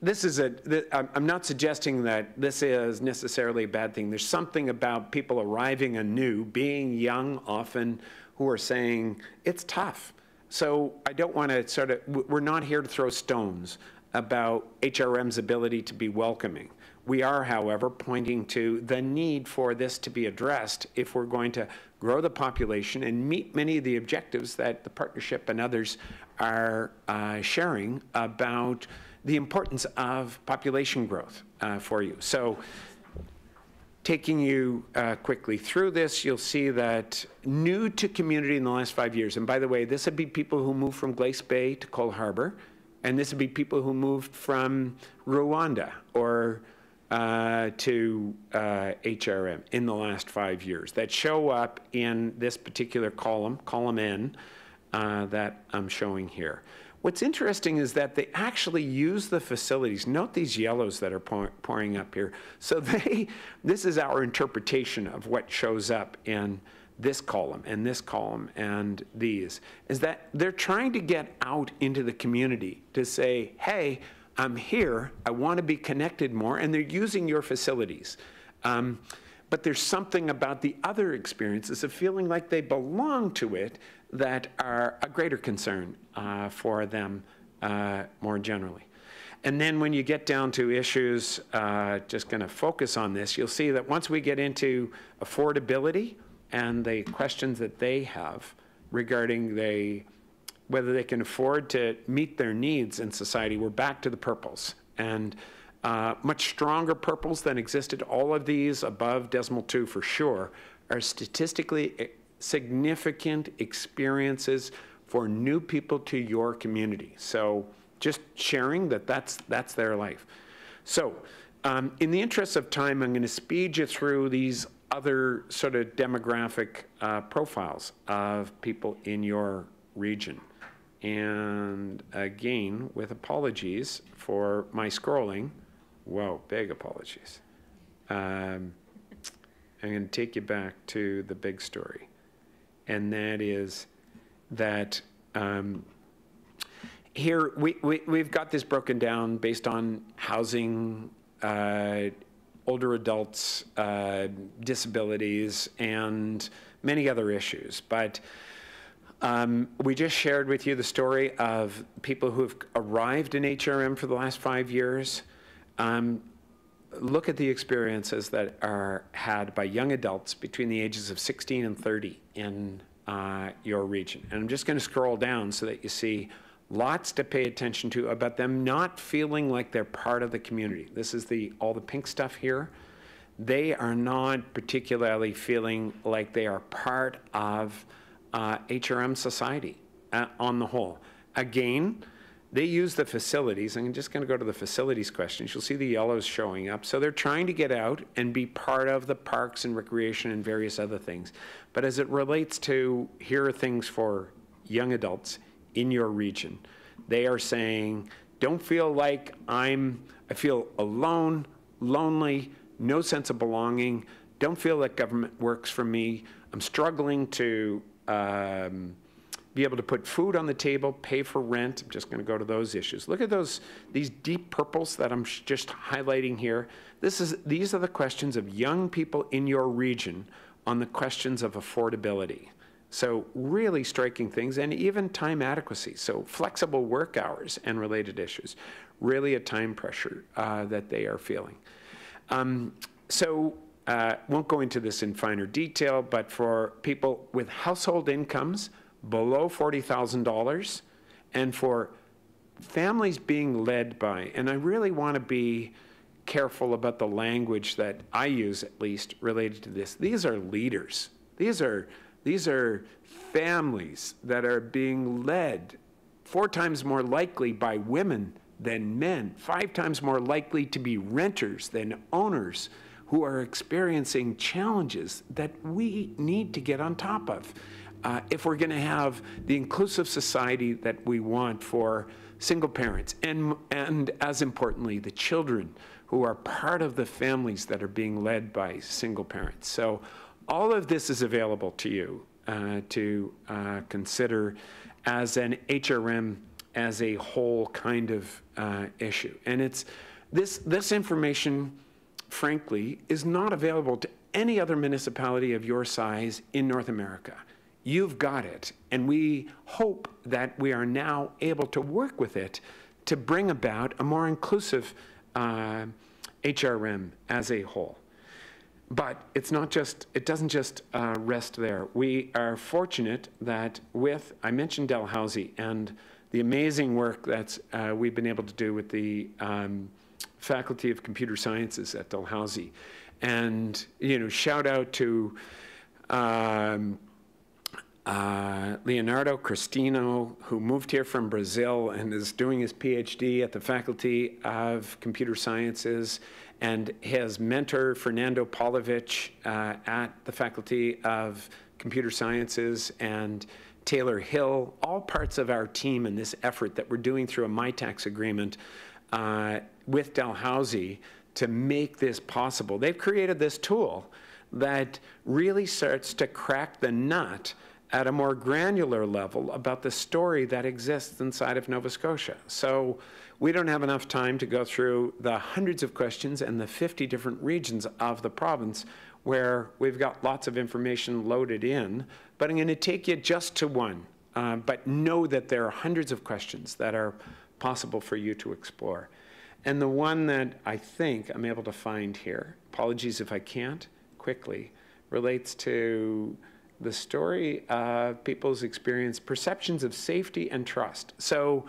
this is a, I'm not suggesting that this is necessarily a bad thing. There's something about people arriving anew, being young often, who are saying it's tough. So I don't want to sort of, we're not here to throw stones about HRM's ability to be welcoming. We are, however, pointing to the need for this to be addressed if we're going to grow the population and meet many of the objectives that the partnership and others are uh, sharing about the importance of population growth uh, for you. So taking you uh, quickly through this, you'll see that new to community in the last five years, and by the way, this would be people who moved from Glace Bay to Cole Harbour, and this would be people who moved from Rwanda or uh, to uh, HRM in the last five years that show up in this particular column, column N, uh, that I'm showing here. What's interesting is that they actually use the facilities. Note these yellows that are pour pouring up here. So they, this is our interpretation of what shows up in this column and this column and these, is that they're trying to get out into the community to say, hey, I'm here, I want to be connected more, and they're using your facilities. Um, but there's something about the other experiences of feeling like they belong to it that are a greater concern uh, for them uh, more generally. And then when you get down to issues, uh, just going to focus on this, you'll see that once we get into affordability and the questions that they have regarding the, whether they can afford to meet their needs in society, we're back to the purples. And uh, much stronger purples than existed. All of these above decimal two for sure are statistically significant experiences for new people to your community. So just sharing that that's, that's their life. So um, in the interest of time, I'm going to speed you through these other sort of demographic uh, profiles of people in your region. And again, with apologies for my scrolling, whoa, big apologies. Um, I'm going to take you back to the big story. And that is that um, here we, we, we've got this broken down based on housing, uh, older adults, uh, disabilities, and many other issues. But um, we just shared with you the story of people who've arrived in HRM for the last five years. Um, look at the experiences that are had by young adults between the ages of 16 and 30 in uh, your region. And I'm just going to scroll down so that you see lots to pay attention to about them not feeling like they're part of the community. This is the all the pink stuff here. They are not particularly feeling like they are part of uh, HRM society uh, on the whole. Again, they use the facilities. I'm just going to go to the facilities questions. You'll see the yellows showing up. So they're trying to get out and be part of the parks and recreation and various other things. But as it relates to here are things for young adults in your region, they are saying, don't feel like I'm, I feel alone, lonely, no sense of belonging, don't feel that government works for me. I'm struggling to um, be able to put food on the table, pay for rent. I'm just going to go to those issues. Look at those, these deep purples that I'm just highlighting here. This is, these are the questions of young people in your region on the questions of affordability. So really striking things and even time adequacy. So flexible work hours and related issues. Really a time pressure uh, that they are feeling. Um, so uh, won't go into this in finer detail, but for people with household incomes below $40,000 and for families being led by, and I really want to be careful about the language that I use at least related to this. These are leaders. These are these are families that are being led four times more likely by women than men, five times more likely to be renters than owners who are experiencing challenges that we need to get on top of uh, if we're going to have the inclusive society that we want for single parents and, and as importantly, the children who are part of the families that are being led by single parents. So all of this is available to you uh, to uh, consider as an HRM as a whole kind of uh, issue. And it's this, this information, frankly, is not available to any other municipality of your size in North America. You've got it. And we hope that we are now able to work with it to bring about a more inclusive uh, HRM as a whole. But it's not just, it doesn't just uh, rest there. We are fortunate that with, I mentioned Dalhousie and the amazing work that uh, we've been able to do with the um, Faculty of Computer Sciences at Dalhousie. And, you know, shout out to um, uh, Leonardo Christino, who moved here from Brazil and is doing his PhD at the Faculty of Computer Sciences, and his mentor, Fernando Paulovich, uh, at the Faculty of Computer Sciences, and Taylor Hill, all parts of our team in this effort that we're doing through a Mitacs agreement uh, with Dalhousie to make this possible. They've created this tool that really starts to crack the nut at a more granular level about the story that exists inside of Nova Scotia. So we don't have enough time to go through the hundreds of questions and the 50 different regions of the province where we've got lots of information loaded in, but I'm going to take you just to one. Uh, but know that there are hundreds of questions that are possible for you to explore. And the one that I think I'm able to find here, apologies if I can't quickly, relates to the story of people's experience, perceptions of safety and trust. So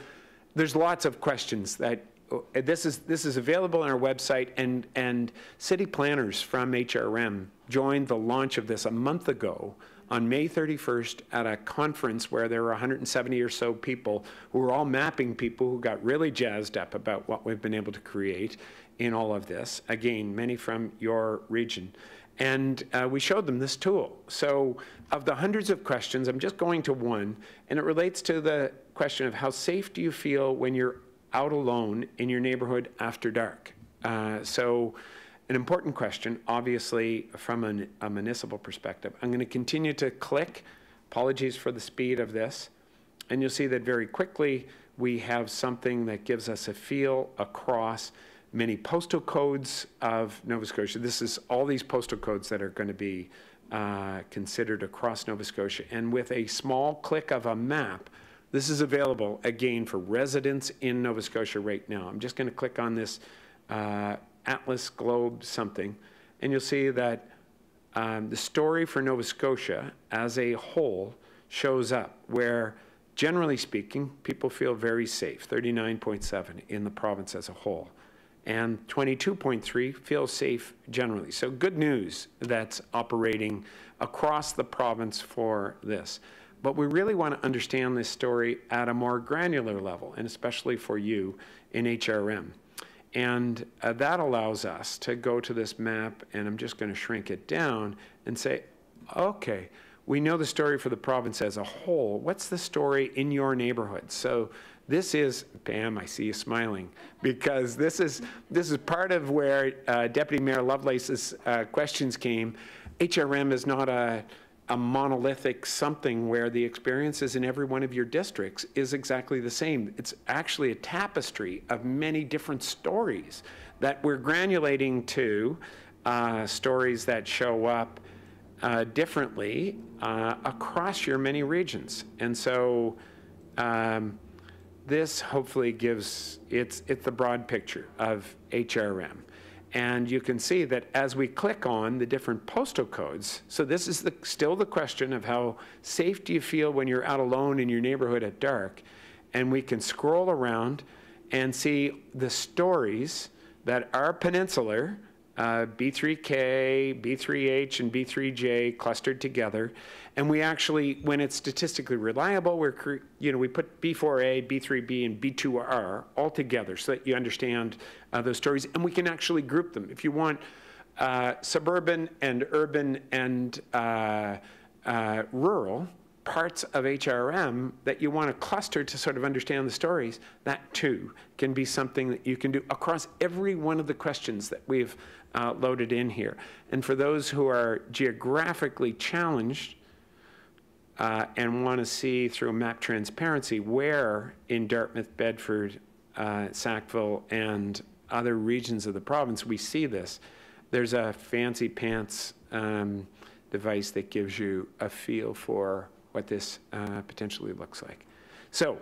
there's lots of questions that uh, this is this is available on our website and and city planners from HRM joined the launch of this a month ago on May 31st at a conference where there were 170 or so people who were all mapping people who got really jazzed up about what we've been able to create in all of this. Again, many from your region. And uh, we showed them this tool. So of the hundreds of questions, I'm just going to one, and it relates to the question of how safe do you feel when you're out alone in your neighborhood after dark? Uh, so an important question, obviously, from an, a municipal perspective. I'm going to continue to click. Apologies for the speed of this. And you'll see that very quickly we have something that gives us a feel across many postal codes of Nova Scotia. This is all these postal codes that are going to be uh, considered across Nova Scotia. And with a small click of a map, this is available again for residents in Nova Scotia right now. I'm just going to click on this uh, Atlas Globe something, and you'll see that um, the story for Nova Scotia as a whole shows up where, generally speaking, people feel very safe, 39.7 in the province as a whole, and 22.3 feel safe generally. So good news that's operating across the province for this. But we really want to understand this story at a more granular level, and especially for you in HRM. And uh, that allows us to go to this map, and I'm just going to shrink it down and say, okay, we know the story for the province as a whole. What's the story in your neighborhood? So this is, Pam, I see you smiling, because this is, this is part of where uh, Deputy Mayor Lovelace's uh, questions came. HRM is not a, a monolithic something where the experiences in every one of your districts is exactly the same. It's actually a tapestry of many different stories that we're granulating to uh, stories that show up uh, differently uh, across your many regions. And so um, this hopefully gives, it's, it's the broad picture of HRM. And you can see that as we click on the different postal codes, so this is the, still the question of how safe do you feel when you're out alone in your neighborhood at dark. And we can scroll around and see the stories that are peninsular, uh, B3K, B3H, and B3J clustered together. And we actually, when it's statistically reliable, we're, you know, we put B4A, B3B, and B2R all together so that you understand uh, those stories. And we can actually group them. If you want uh, suburban and urban and uh, uh rural parts of HRM that you want to cluster to sort of understand the stories, that too can be something that you can do across every one of the questions that we've uh, loaded in here. And for those who are geographically challenged, uh, and want to see through map transparency where in Dartmouth, Bedford, uh, Sackville, and other regions of the province we see this. There's a fancy pants um, device that gives you a feel for what this uh, potentially looks like. So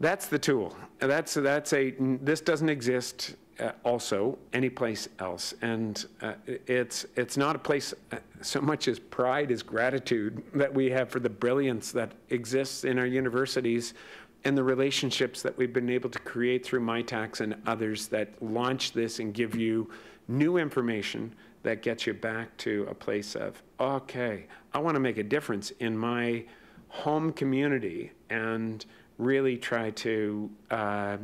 that's the tool. That's that's a. This doesn't exist uh, also anyplace else. And uh, it's, it's not a place uh, so much as pride as gratitude that we have for the brilliance that exists in our universities and the relationships that we've been able to create through Mitacs and others that launch this and give you new information that gets you back to a place of, okay, I want to make a difference in my home community and really try to uh,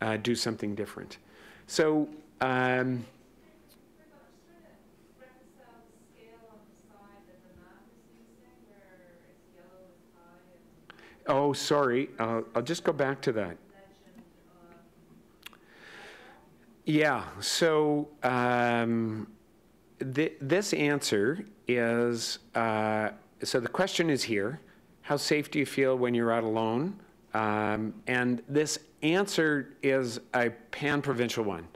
uh, do something different. So, um, Oh, sorry. Uh, I'll just go back to that. Yeah. So um, th this answer is uh, so the question is here: How safe do you feel when you're out alone? Um, and this answer is a pan-provincial one,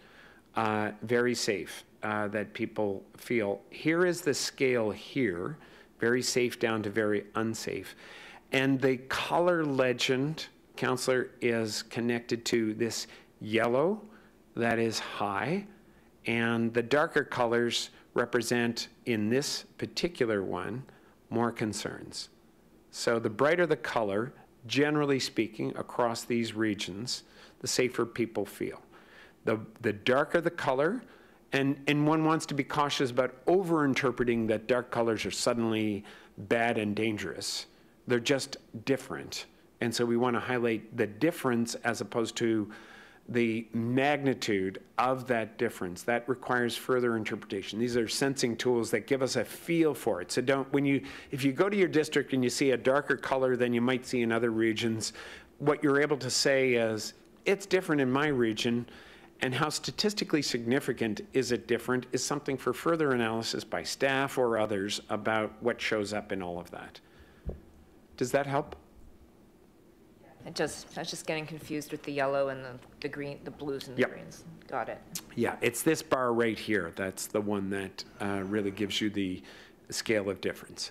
uh, very safe, uh, that people feel. Here is the scale here, very safe down to very unsafe. And the color legend Councillor, is connected to this yellow that is high, and the darker colors represent, in this particular one, more concerns. So the brighter the color, generally speaking, across these regions, the safer people feel. The, the darker the color, and, and one wants to be cautious about over-interpreting that dark colors are suddenly bad and dangerous. They're just different. And so we want to highlight the difference as opposed to the magnitude of that difference. That requires further interpretation. These are sensing tools that give us a feel for it. So don't, when you, if you go to your district and you see a darker color than you might see in other regions, what you're able to say is, it's different in my region, and how statistically significant is it different is something for further analysis by staff or others about what shows up in all of that. Does that help? It just, I was just getting confused with the yellow and the, the green, the blues and the Yep. greens. Got it. Yeah, it's this bar right here. That's the one that uh, really gives you the scale of difference.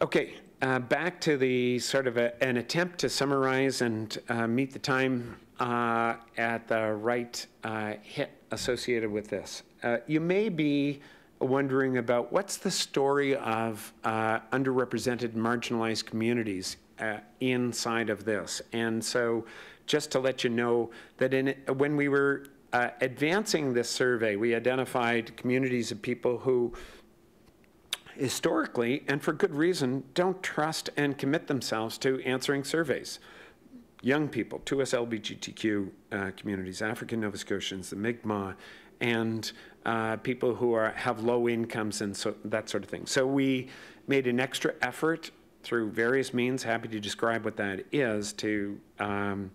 Okay, uh, back to the sort of a- an attempt to summarize and uh, meet the time uh, at the right uh, hit associated with this. Uh, You may be wondering about what's the story of uh, underrepresented marginalized communities uh, inside of this. And so just to let you know that in, when we were uh, advancing this survey, we identified communities of people who historically, and for good reason, don't trust and commit themselves to answering surveys. Young people, 2S LGBTQ uh, communities, African Nova Scotians, the Mi'kmaq, and uh, people who are, have low incomes and so, that sort of thing. So we made an extra effort through various means, happy to describe what that is, to um,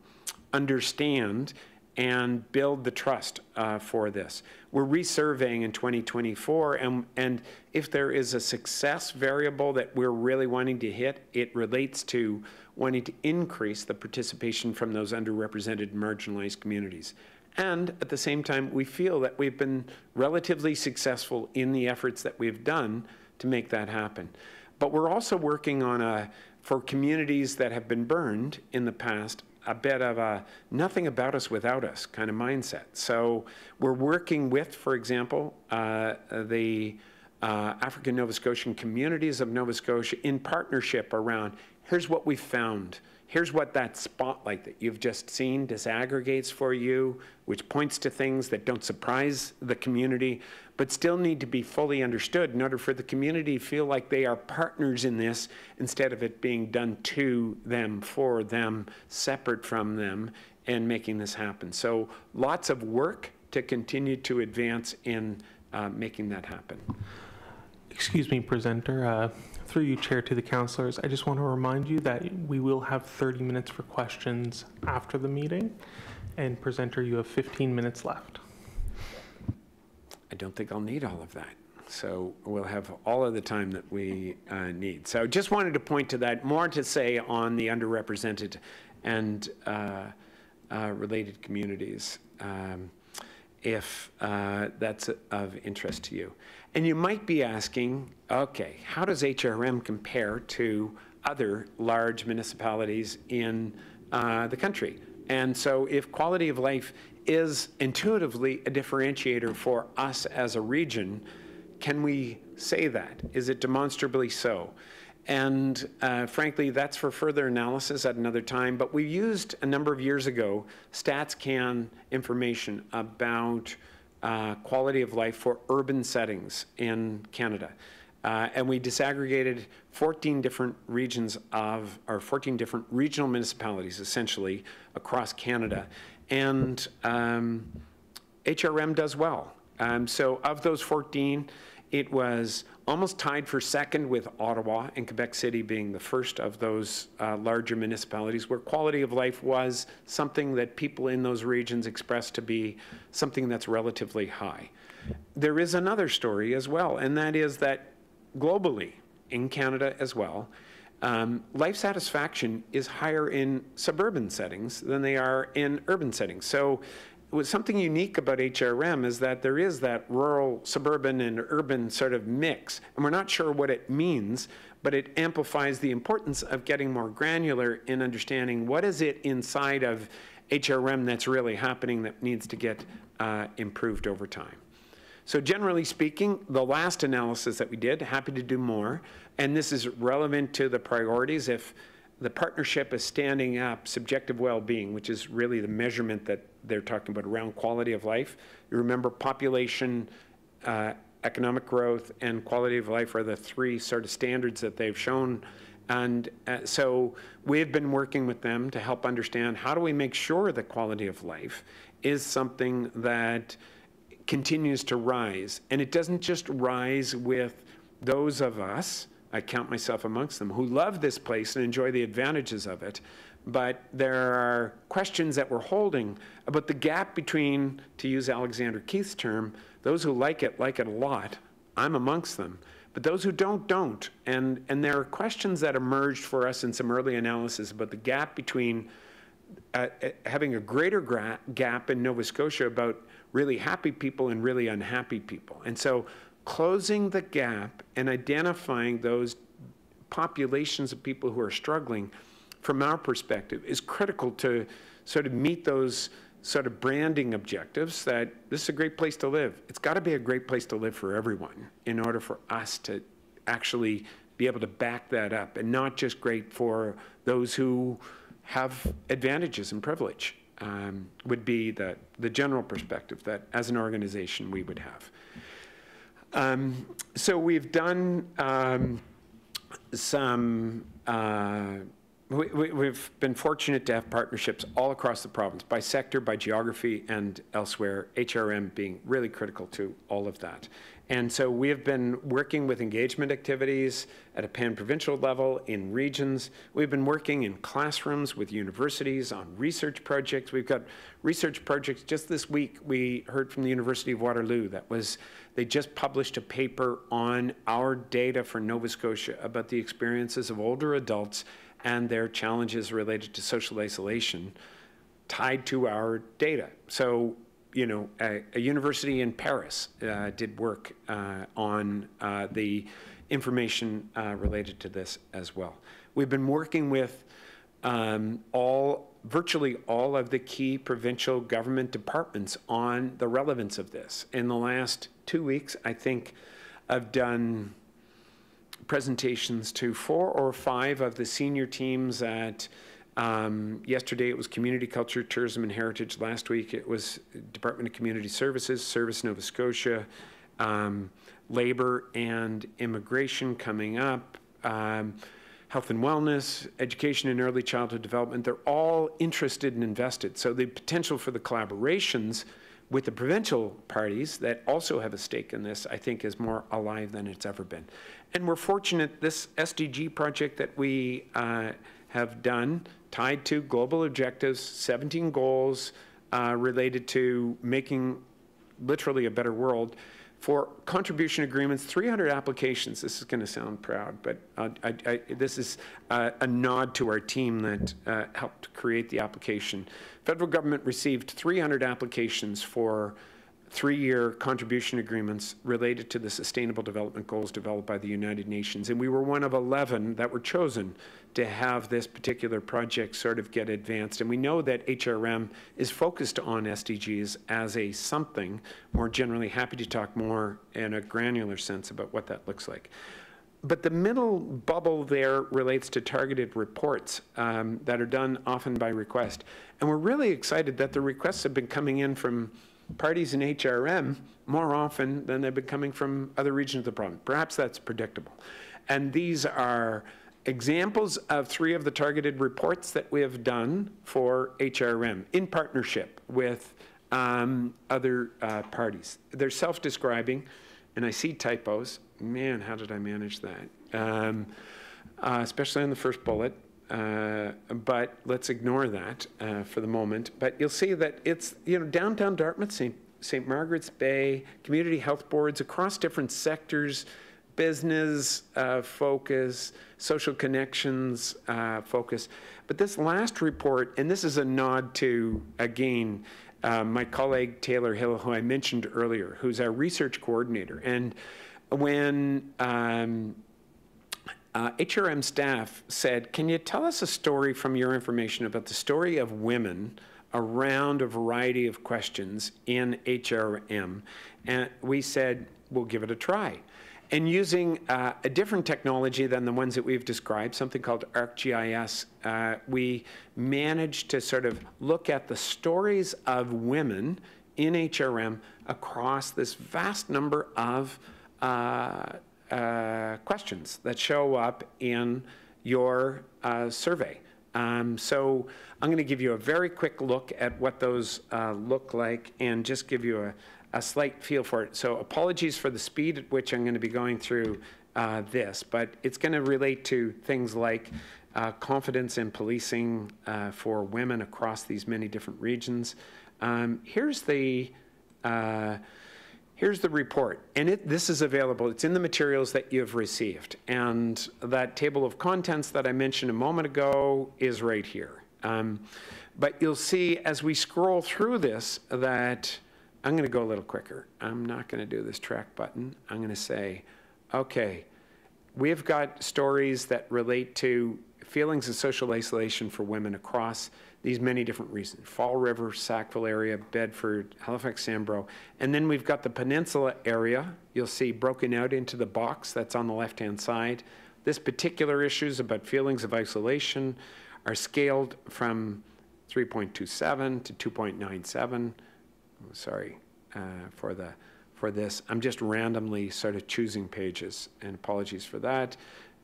understand and build the trust uh, for this. We're resurveying in 2024, and, and if there is a success variable that we're really wanting to hit, it relates to wanting to increase the participation from those underrepresented marginalized communities. And at the same time, we feel that we've been relatively successful in the efforts that we've done to make that happen. But we're also working on a, for communities that have been burned in the past, a bit of a nothing about us without us kind of mindset. So we're working with, for example, uh, the uh, African Nova Scotian communities of Nova Scotia in partnership around here's what we found. Here's what that spotlight that you've just seen disaggregates for you, which points to things that don't surprise the community, but still need to be fully understood in order for the community to feel like they are partners in this instead of it being done to them, for them, separate from them, and making this happen. So lots of work to continue to advance in uh, making that happen. Excuse me, presenter. Uh, Through you, Chair, to the councillors, I just want to remind you that we will have 30 minutes for questions after the meeting. And presenter, you have 15 minutes left. I don't think I'll need all of that. So we'll have all of the time that we uh, need. So just wanted to point to that. More to say on the underrepresented and uh, uh, related communities, um, if uh, that's of interest to you. And you might be asking, okay, how does HRM compare to other large municipalities in uh, the country? And so if quality of life is intuitively a differentiator for us as a region, can we say that? Is it demonstrably so? And uh, frankly, that's for further analysis at another time. But we used a number of years ago StatsCan information about uh, quality of life for urban settings in Canada. Uh, and we disaggregated 14 different regions of, or 14 different regional municipalities essentially across Canada. And um, HRM does well. Um, so of those 14, it was almost tied for second with Ottawa and Quebec City being the first of those uh, larger municipalities where quality of life was something that people in those regions expressed to be something that's relatively high. There is another story as well, and that is that globally, in Canada as well, um, life satisfaction is higher in suburban settings than they are in urban settings. So what's something unique about HRM is that there is that rural, suburban, and urban sort of mix. And we're not sure what it means, but it amplifies the importance of getting more granular in understanding what is it inside of HRM that's really happening that needs to get uh, improved over time. So generally speaking, the last analysis that we did, happy to do more, and this is relevant to the priorities. If the partnership is standing up subjective well-being, which is really the measurement that they're talking about around quality of life. You remember population, uh, economic growth, and quality of life are the three sort of standards that they've shown. And uh, so we've been working with them to help understand how do we make sure that quality of life is something that continues to rise. And it doesn't just rise with those of us I count myself amongst them, who love this place and enjoy the advantages of it. But there are questions that we're holding about the gap between, to use Alexander Keith's term, those who like it, like it a lot. I'm amongst them. But those who don't, don't. And, and there are questions that emerged for us in some early analysis about the gap between uh, uh having a greater gap in Nova Scotia about really happy people and really unhappy people. And so closing the gap and identifying those populations of people who are struggling from our perspective is critical to sort of meet those sort of branding objectives that this is a great place to live. It's got to be a great place to live for everyone in order for us to actually be able to back that up and not just great for those who have advantages and privilege um, would be the, the general perspective that as an organization we would have. Um, so we've done um, some, uh, we, have been fortunate to have partnerships all across the province by sector, by geography, and elsewhere, HRM being really critical to all of that. And so we have been working with engagement activities at a pan-provincial level in regions. We've been working in classrooms with universities on research projects. We've got research projects. Just this week, we heard from the University of Waterloo that was, they just published a paper on our data for Nova Scotia about the experiences of older adults and their challenges related to social isolation tied to our data. So you know, a, a university in Paris uh, did work uh, on uh, the information uh, related to this as well. We've been working with um, all, virtually all of the key provincial government departments on the relevance of this. In the last two weeks, I think I've done presentations to four or five of the senior teams at um, yesterday it was Community Culture, Tourism and Heritage. Last week it was Department of Community Services, Service Nova Scotia, um, Labor and Immigration coming up, um, Health and Wellness, Education and Early Childhood Development. They're all interested and invested. So the potential for the collaborations with the provincial parties that also have a stake in this, I think, is more alive than it's ever been. And we're fortunate this SDG project that we uh, have done tied to global objectives, 17 goals uh, related to making literally a better world. For contribution agreements, 300 applications. This is going to sound proud, but I, I, this is uh, a nod to our team that uh, helped create the application. Federal government received 300 applications for three-year contribution agreements related to the Sustainable Development Goals developed by the United Nations. And we were one of 11 that were chosen to have this particular project sort of get advanced. And we know that HRM is focused on SDGs as a something. More generally, happy to talk more in a granular sense about what that looks like. But the middle bubble there relates to targeted reports um, that are done often by request. And we're really excited that the requests have been coming in from parties in HRM more often than they've been coming from other regions of the province. Perhaps that's predictable. And these are examples of three of the targeted reports that we have done for HRM in partnership with um, other uh, parties. They're self-describing, and I see typos. Man, how did I manage that? Um, uh, especially on the first bullet. Uh, but let's ignore that uh, for the moment. But you'll see that it's, you know, downtown Dartmouth, St. St. Margaret's Bay, community health boards across different sectors, business uh, focus, social connections uh, focus. But this last report, and this is a nod to, again, uh, my colleague Taylor Hill, who I mentioned earlier, who's our research coordinator. And when um, uh, HRM staff said, Can you tell us a story from your information about the story of women around a variety of questions in HRM? And we said, We'll give it a try. And using uh, a different technology than the ones that we've described, something called ArcGIS, uh, we managed to sort of look at the stories of women in HRM across this vast number of uh, uh, questions that show up in your uh, survey. Um, so I'm going to give you a very quick look at what those uh, look like and just give you a, a slight feel for it. So apologies for the speed at which I'm going to be going through uh, this, but it's going to relate to things like uh, confidence in policing uh, for women across these many different regions. Um, here's the here's the report, and it, this is available. It's in the materials that you've received, and that table of contents that I mentioned a moment ago is right here. Um, but you'll see as we scroll through this that I'm going to go a little quicker. I'm not going to do this track button. I'm going to say, okay, we've got stories that relate to feelings of social isolation for women across these many different reasons Fall River, Sackville area, Bedford, Halifax, Sambro. And then we've got the peninsula area, you'll see broken out into the box that's on the left hand side. This particular issues about feelings of isolation are scaled from 3.27 to 2.97 sorry uh, for the for this. I'm just randomly sort of choosing pages, and apologies for that.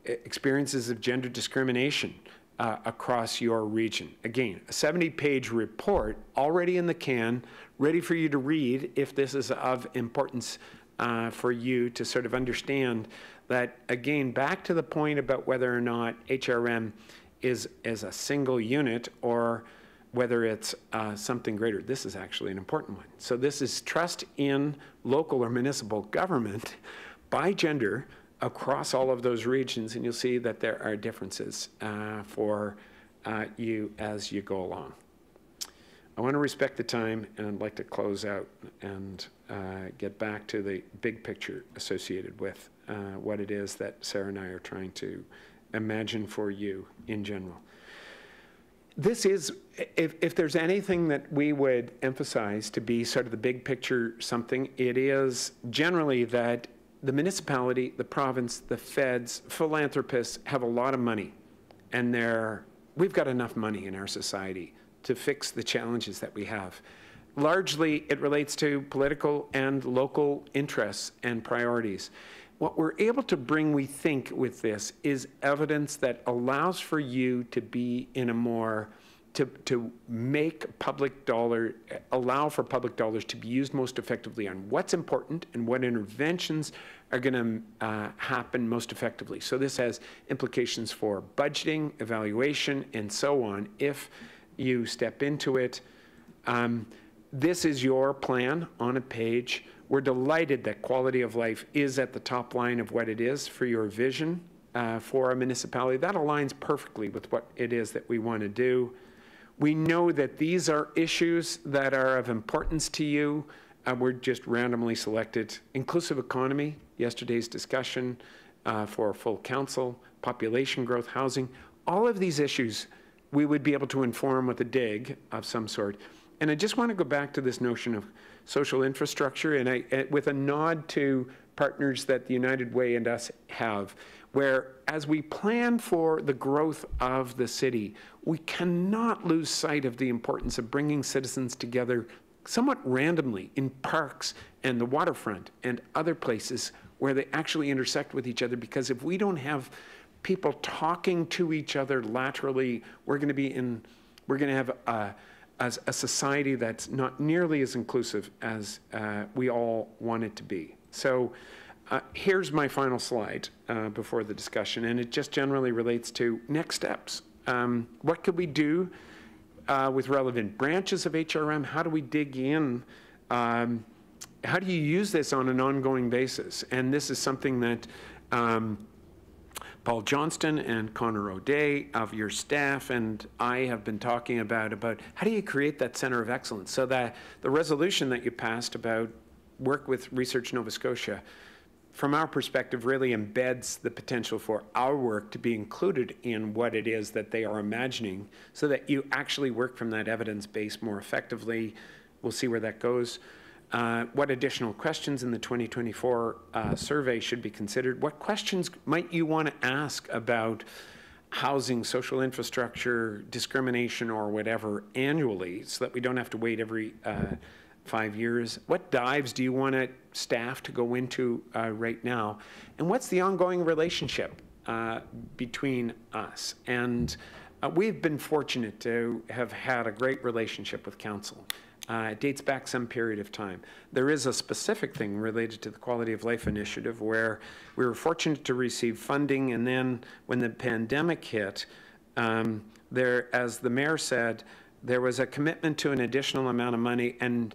Experiences of gender discrimination uh, across your region. Again, a 70-page report already in the can, ready for you to read if this is of importance uh, for you to sort of understand that, again, back to the point about whether or not HRM is, is a single unit or whether it's uh, something greater. This is actually an important one. So this is trust in local or municipal government by gender across all of those regions, and you'll see that there are differences uh, for uh, you as you go along. I want to respect the time, and I'd like to close out and uh, get back to the big picture associated with uh, what it is that Sarah and I are trying to imagine for you in general this is, if, if there's anything that we would emphasize to be sort of the big picture something, it is generally that the municipality, the province, the feds, philanthropists have a lot of money. And they're, we've got enough money in our society to fix the challenges that we have. Largely, it relates to political and local interests and priorities. What we're able to bring, we think, with this is evidence that allows for you to be in a more to, to make public dollar, allow for public dollars to be used most effectively on what's important and what interventions are going to uh, happen most effectively. So this has implications for budgeting, evaluation, and so on if you step into it. Um, this is your plan on a page. We're delighted that quality of life is at the top line of what it is for your vision uh, for a municipality. That aligns perfectly with what it is that we want to do. We know that these are issues that are of importance to you. Uh, we're just randomly selected. Inclusive economy, yesterday's discussion uh, for full council, population growth, housing, all of these issues we would be able to inform with a dig of some sort. And I just want to go back to this notion of social infrastructure, and I, with a nod to partners that the United Way and us have, where as we plan for the growth of the city, we cannot lose sight of the importance of bringing citizens together somewhat randomly in parks and the waterfront and other places where they actually intersect with each other. Because if we don't have people talking to each other laterally, we're going to be in, we're going to have a, as a society that's not nearly as inclusive as uh, we all want it to be. So uh, here's my final slide uh, before the discussion, and it just generally relates to next steps. Um, what could we do uh, with relevant branches of HRM? How do we dig in? Um, how do you use this on an ongoing basis? And this is something that um, Paul Johnston and Connor O'Day of your staff and I have been talking about, about how do you create that center of excellence? So that the resolution that you passed about work with Research Nova Scotia, from our perspective, really embeds the potential for our work to be included in what it is that they are imagining so that you actually work from that evidence base more effectively. We'll see where that goes. Uh, what additional questions in the 2024 uh, survey should be considered? What questions might you want to ask about housing, social infrastructure, discrimination, or whatever annually so that we don't have to wait every uh, five years? What dives do you want to staff to go into uh, right now? And what's the ongoing relationship uh, between us? And uh, we've been fortunate to have had a great relationship with council. Uh, it dates back some period of time. There is a specific thing related to the Quality of Life Initiative where we were fortunate to receive funding, and then when the pandemic hit, um, there, as the mayor said, there was a commitment to an additional amount of money, and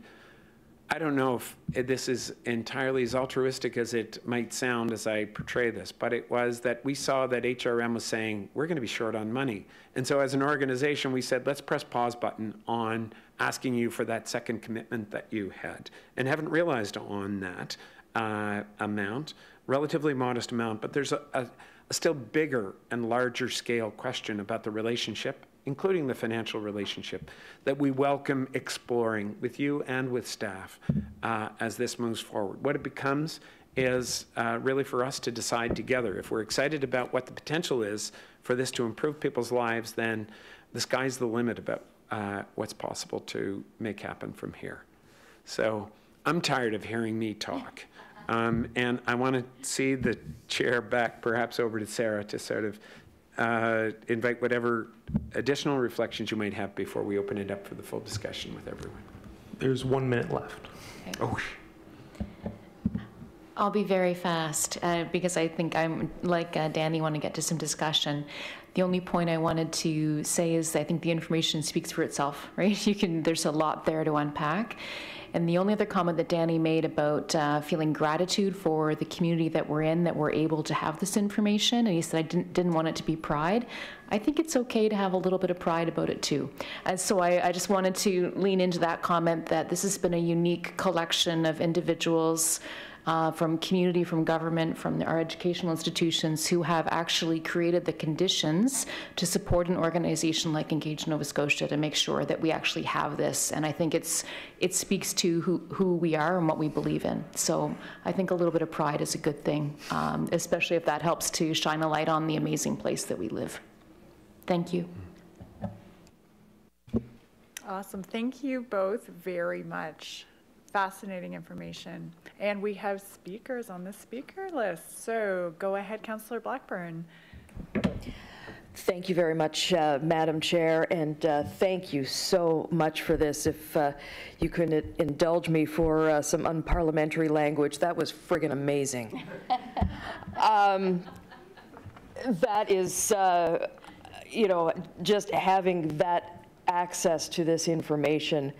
I don't know if this is entirely as altruistic as it might sound as I portray this, but it was that we saw that HRM was saying, we're going to be short on money. And so as an organization, we said, let's press pause button on asking you for that second commitment that you had and haven't realized on that uh, amount, relatively modest amount, but there's a, a, a still bigger and larger scale question about the relationship including the financial relationship, that we welcome exploring with you and with staff uh, as this moves forward. What it becomes is uh, really for us to decide together. If we're excited about what the potential is for this to improve people's lives, then the sky's the limit about uh, what's possible to make happen from here. So I'm tired of hearing me talk. Um, and I want to see the chair back perhaps over to Sarah to sort of uh, invite whatever additional reflections you might have before we open it up for the full discussion with everyone. There's one minute left. Oh, I'll be very fast uh, because I think I'm like uh, Danny. Want to get to some discussion. The only point I wanted to say is I think the information speaks for itself, right? You can. There's a lot there to unpack, and the only other comment that Danny made about uh, feeling gratitude for the community that we're in, that we're able to have this information, and he said, I didn't, didn't want it to be pride. I think it's okay to have a little bit of pride about it too. And so I, I just wanted to lean into that comment that this has been a unique collection of individuals uh, from community, from government, from our educational institutions who have actually created the conditions to support an organization like Engage Nova Scotia to make sure that we actually have this. And I think it's it speaks to who, who we are and what we believe in. So I think a little bit of pride is a good thing, um, especially if that helps to shine a light on the amazing place that we live. Thank you. Awesome. Thank you both very much. Fascinating information. And we have speakers on the speaker list. So go ahead, Councillor Blackburn. Thank you very much, uh, Madam Chair, and uh, thank you so much for this. If uh, you could indulge me for uh, some unparliamentary language, that was friggin' amazing. um, that is, uh, you know, just having that access to this information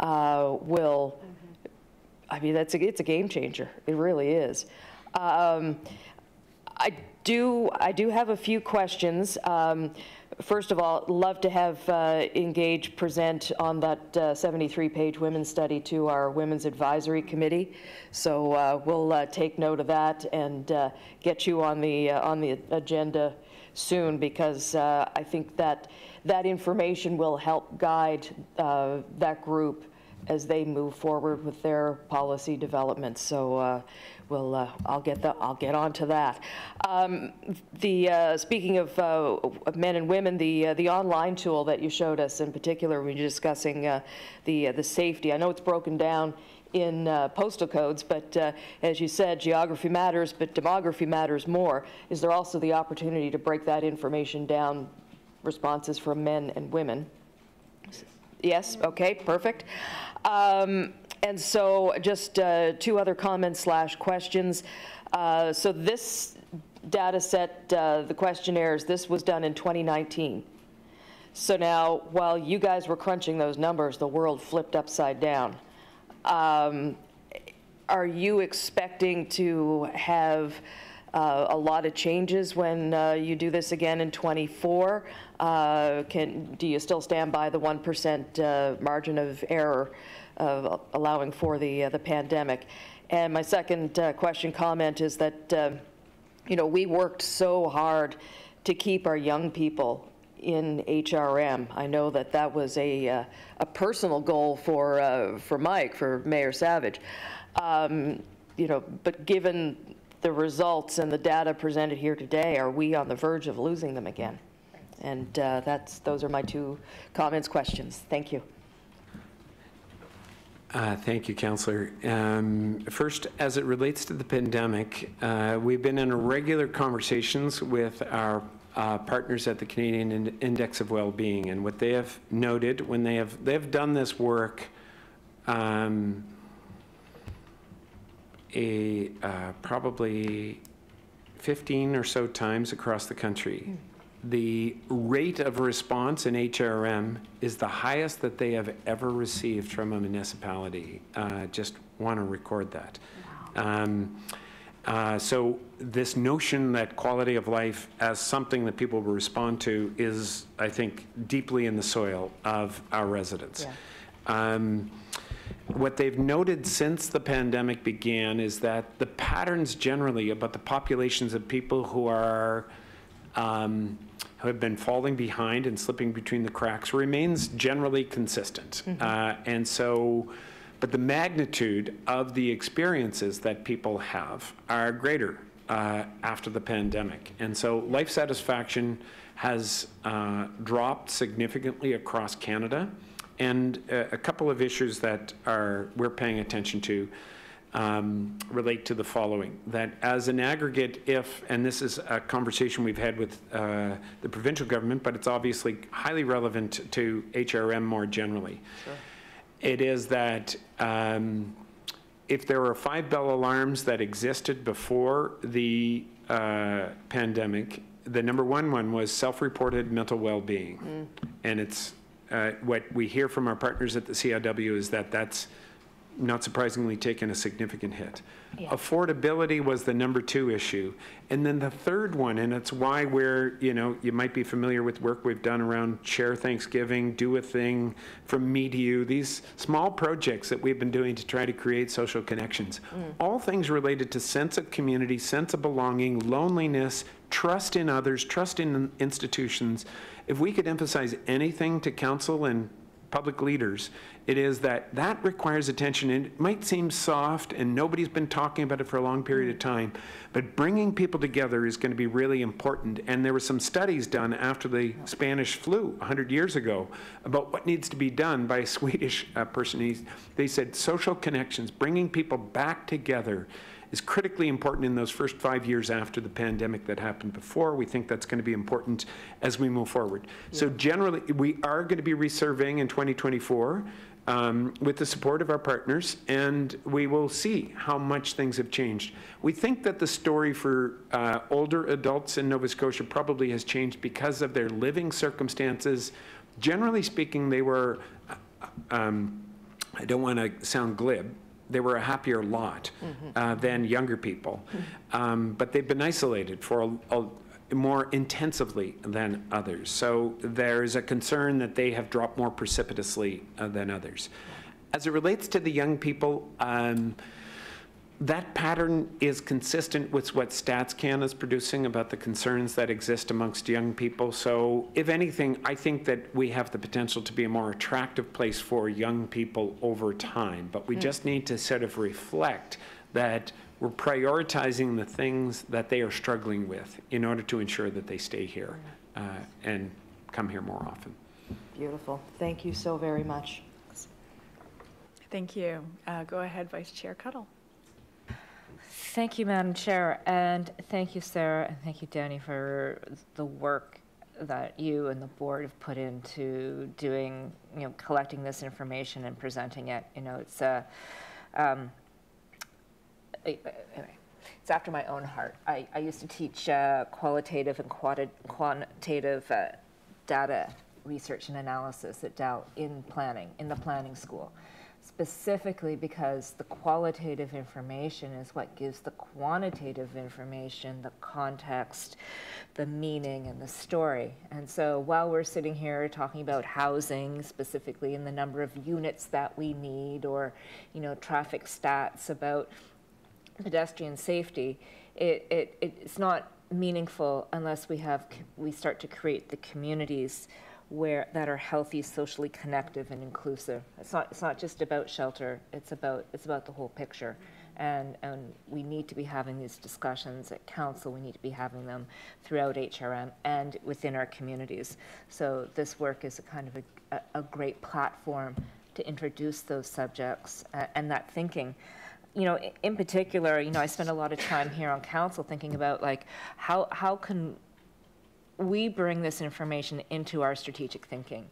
uh, will I mean, that's a, it's a game changer. It really is. Um, I do I do have a few questions. Um, first of all, love to have uh, Engage present on that 73-page uh, women's study to our Women's Advisory Committee. So uh, we'll uh, take note of that and uh, get you on the uh, on the agenda soon because I think that that information will help guide that group as they move forward with their policy development. So uh, we'll, uh, I'll get the, I'll get on to that. Um, the uh, speaking of, uh, of, men and women, the uh, the online tool that you showed us in particular when you're discussing uh, the the safety. I know it's broken down in postal codes, but as you said, geography matters, but demography matters more. Is there also the opportunity to break that information down, responses from men and women? Yes, okay, perfect. Um, and so just uh, two other comments slash questions. Uh, so this data set, uh, the questionnaires, this was done in 2019. So now, while you guys were crunching those numbers, the world flipped upside down. Um, are you expecting to have uh, a lot of changes when uh, you do this again in '24. Can, do you still stand by the 1% uh, margin of error uh, allowing for the, uh, the pandemic? And my second uh, question, comment is that, uh, you know, we worked so hard to keep our young people in HRM. I know that that was a, uh, a personal goal for, uh, for Mike, for Mayor Savage. Um, You know, but given the results and the data presented here today, are we on the verge of losing them again? And uh, that's, those are my two comments, questions. Thank you. Uh, Thank you, Councillor. Um, First, as it relates to the pandemic, uh, we've been in regular conversations with our uh, partners at the Canadian In- Index of Wellbeing, and what they have noted when they have, they have done this work um, a, uh, probably 15 or so times across the country. The rate of response in HRM is the highest that they have ever received from a municipality. Uh, Just want to record that. Um, uh, So this notion that quality of life as something that people will respond to is, I think, deeply in the soil of our residents. Um, What they've noted since the pandemic began is that the patterns generally about the populations of people who are, um, who have been falling behind and slipping between the cracks remains generally consistent. Uh, And so, but the magnitude of the experiences that people have are greater uh, after the pandemic. And so life satisfaction has uh, dropped significantly across Canada. And a, a couple of issues that are, we're paying attention to um, relate to the following, that as an aggregate, if, and this is a conversation we've had with uh, the provincial government, but it's obviously highly relevant to HRM more generally. It is that um, if there were five bell alarms that existed before the uh, pandemic, the number one one was self-reported mental well-being. And it's, uh, what we hear from our partners at the CIW is that that's not surprisingly taken a significant hit. Affordability was the number two issue. And then the third one, and it's why we're, you know, you might be familiar with work we've done around Share Thanksgiving, Do a Thing, From Me to You, these small projects that we've been doing to try to create social connections. Mm. All things related to sense of community, sense of belonging, loneliness, trust in others, trust in institutions. If we could emphasize anything to council and public leaders, it is that that requires attention. And it might seem soft, and nobody's been talking about it for a long period of time, but bringing people together is going to be really important. And there were some studies done after the Spanish flu 100 years ago about what needs to be done by a Swedish uh, person. He's- They said social connections, bringing people back together is critically important in those first five years after the pandemic that happened before. We think that's going to be important as we move forward. So generally, we are going to be resurveying in 2024 um, with the support of our partners, and we will see how much things have changed. We think that the story for uh, older adults in Nova Scotia probably has changed because of their living circumstances. Generally speaking, they were, uh, um, I don't want to sound glib, they were a happier lot uh, than younger people. Um, But they've been isolated for a- a- more intensively than others. So there's a concern that they have dropped more precipitously uh, than others. As it relates to the young people, um, that pattern is consistent with what StatsCan is producing about the concerns that exist amongst young people. So if anything, I think that we have the potential to be a more attractive place for young people over time. But we just need to sort of reflect that we're prioritizing the things that they are struggling with in order to ensure that they stay here uh, and come here more often. Beautiful. Thank you so very much. Thank you. Uh, Go ahead, Vice Chair Cuttell. Thank you, Madam Chair, and thank you, Sarah, and thank you, Danny, for the work that you and the board have put into doing, you know, collecting this information and presenting it. You know, it's a, um, I- I- anyway, it's after my own heart. I, I used to teach uh, qualitative and quanti- quantitative uh, data research and analysis at Dal in planning, in the planning school. specifically because the qualitative information is what gives the quantitative information the context, the meaning, and the story. And so while we're sitting here talking about housing specifically and the number of units that we need, or you know traffic stats about pedestrian safety, it, it, it's not meaningful unless we have we start to create the communities where that are healthy, socially connective, and inclusive. It's not it's not just about shelter. It's about it's about the whole picture, and and we need to be having these discussions at council. We need to be having them throughout HRM and within our communities. So this work is a kind of a, a, a great platform to introduce those subjects uh, and that thinking you know, in particular, you know, I spend a lot of time here on council thinking about like how how can we bring this information into our strategic thinking.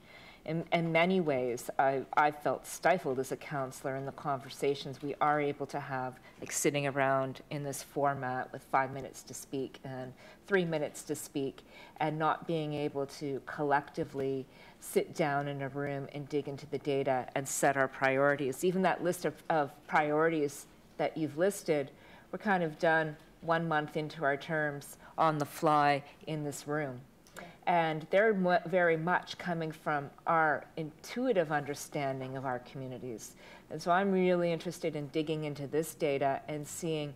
In, in many ways, I, I felt stifled as a councillor in the conversations we are able to have, like sitting around in this format with five minutes to speak and three minutes to speak, and not being able to collectively sit down in a room and dig into the data and set our priorities. Even that list of, of priorities that you've listed, we're kind of done one month into our terms on the fly in this room. And they're very much coming from our intuitive understanding of our communities. And so I'm really interested in digging into this data and seeing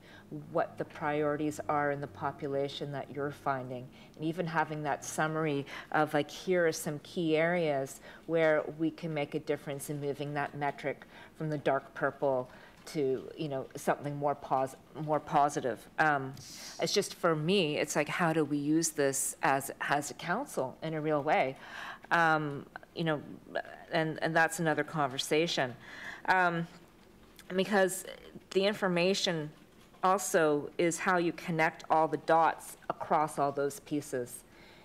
what the priorities are in the population that you're finding. And even having that summary of like, here are some key areas where we can make a difference in moving that metric from the dark purple to you know something more pos- more positive. Um, it's just for me, it's like how do we use this as as a council in a real way, um, you know, and and that's another conversation, um, because the information also is how you connect all the dots across all those pieces.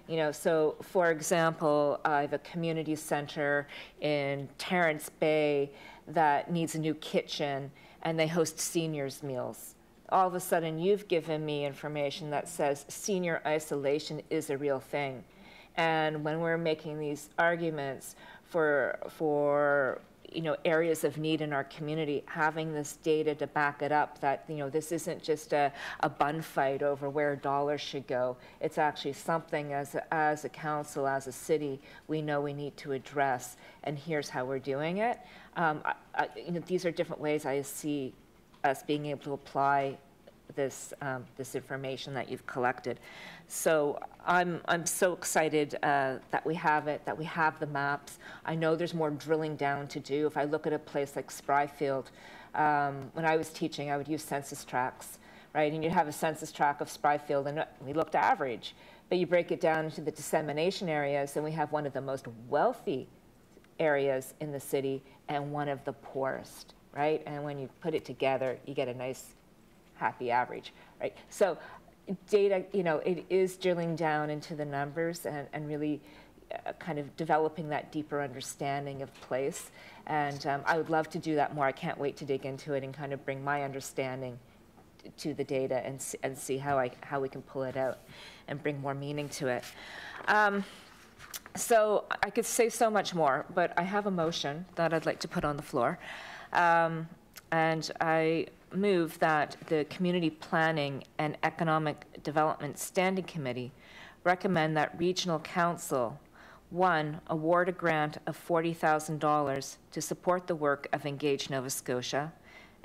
You know, so for example, I have a community center in Terence Bay that needs a new kitchen and they host seniors' meals. All of a sudden, you've given me information that says senior isolation is a real thing. And when we're making these arguments for, for you know, areas of need in our community, having this data to back it up that, you know, this isn't just a, a bun fight over where dollars should go. It's actually something as a, as a council, as a city, we know we need to address, and here's how we're doing it. Um, I, I, you know, these are different ways I see us being able to apply this, um, this information that you've collected. So I'm, I'm so excited uh, that we have it, that we have the maps. I know there's more drilling down to do. If I look at a place like Spryfield, um, when I was teaching, I would use census tracts, right? And you'd have a census tract of Spryfield, and we looked average. But you break it down into the dissemination areas, and we have one of the most wealthy areas in the city and one of the poorest, right? And when you put it together, you get a nice, happy average, right? So data, you know, it is drilling down into the numbers and, and really uh, kind of developing that deeper understanding of place. And um, I would love to do that more. I can't wait to dig into it and kind of bring my understanding to the data and, and see how, I, how we can pull it out and bring more meaning to it. Um, so I could say so much more, but I have a motion that I'd like to put on the floor. Um, and I move that the Community Planning and Economic Development Standing Committee recommend that Regional Council, one, award a grant of $40,000 to support the work of Engage Nova Scotia,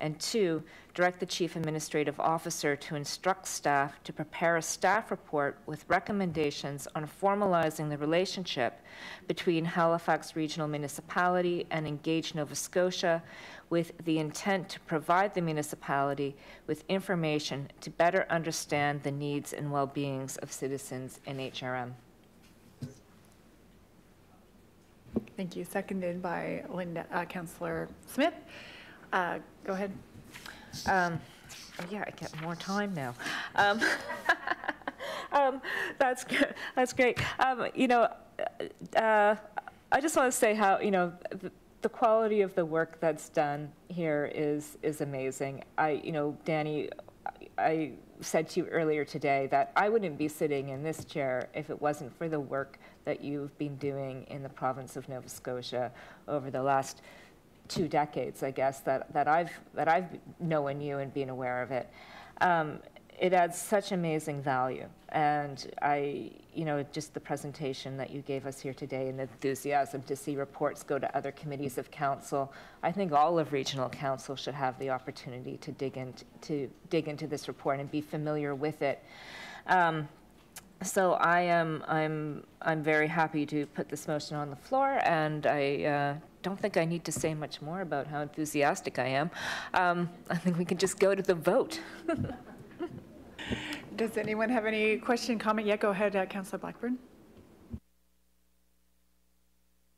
and two, direct the Chief Administrative Officer to instruct staff to prepare a staff report with recommendations on formalizing the relationship between Halifax Regional Municipality and Engage Nova Scotia with the intent to provide the municipality with information to better understand the needs and well-beings of citizens in HRM. Thank you. Seconded by Lindell, uh, Councillor Smith. Uh, Go ahead. Um, oh, yeah, I get more time now. Um, um, that's good. That's great. Um, you know, uh, I just want to say how you know the, the, quality of the work that's done here is is amazing. I, you know, Danny, I said to you earlier today that I wouldn't be sitting in this chair if it wasn't for the work that you've been doing in the province of Nova Scotia over the last two decades, I guess, that, that I've, that I've known you and been aware of it. Um, It adds such amazing value. And I, you know, just the presentation that you gave us here today and the enthusiasm to see reports go to other committees of council. I think all of regional council should have the opportunity to dig into, to dig into this report and be familiar with it. Um, so I am, I'm, I'm very happy to put this motion on the floor, and I uh, don't think I need to say much more about how enthusiastic I am. Um, I think we can just go to the vote. Does anyone have any question, comment? Yeah, go ahead, uh, Councillor Blackburn.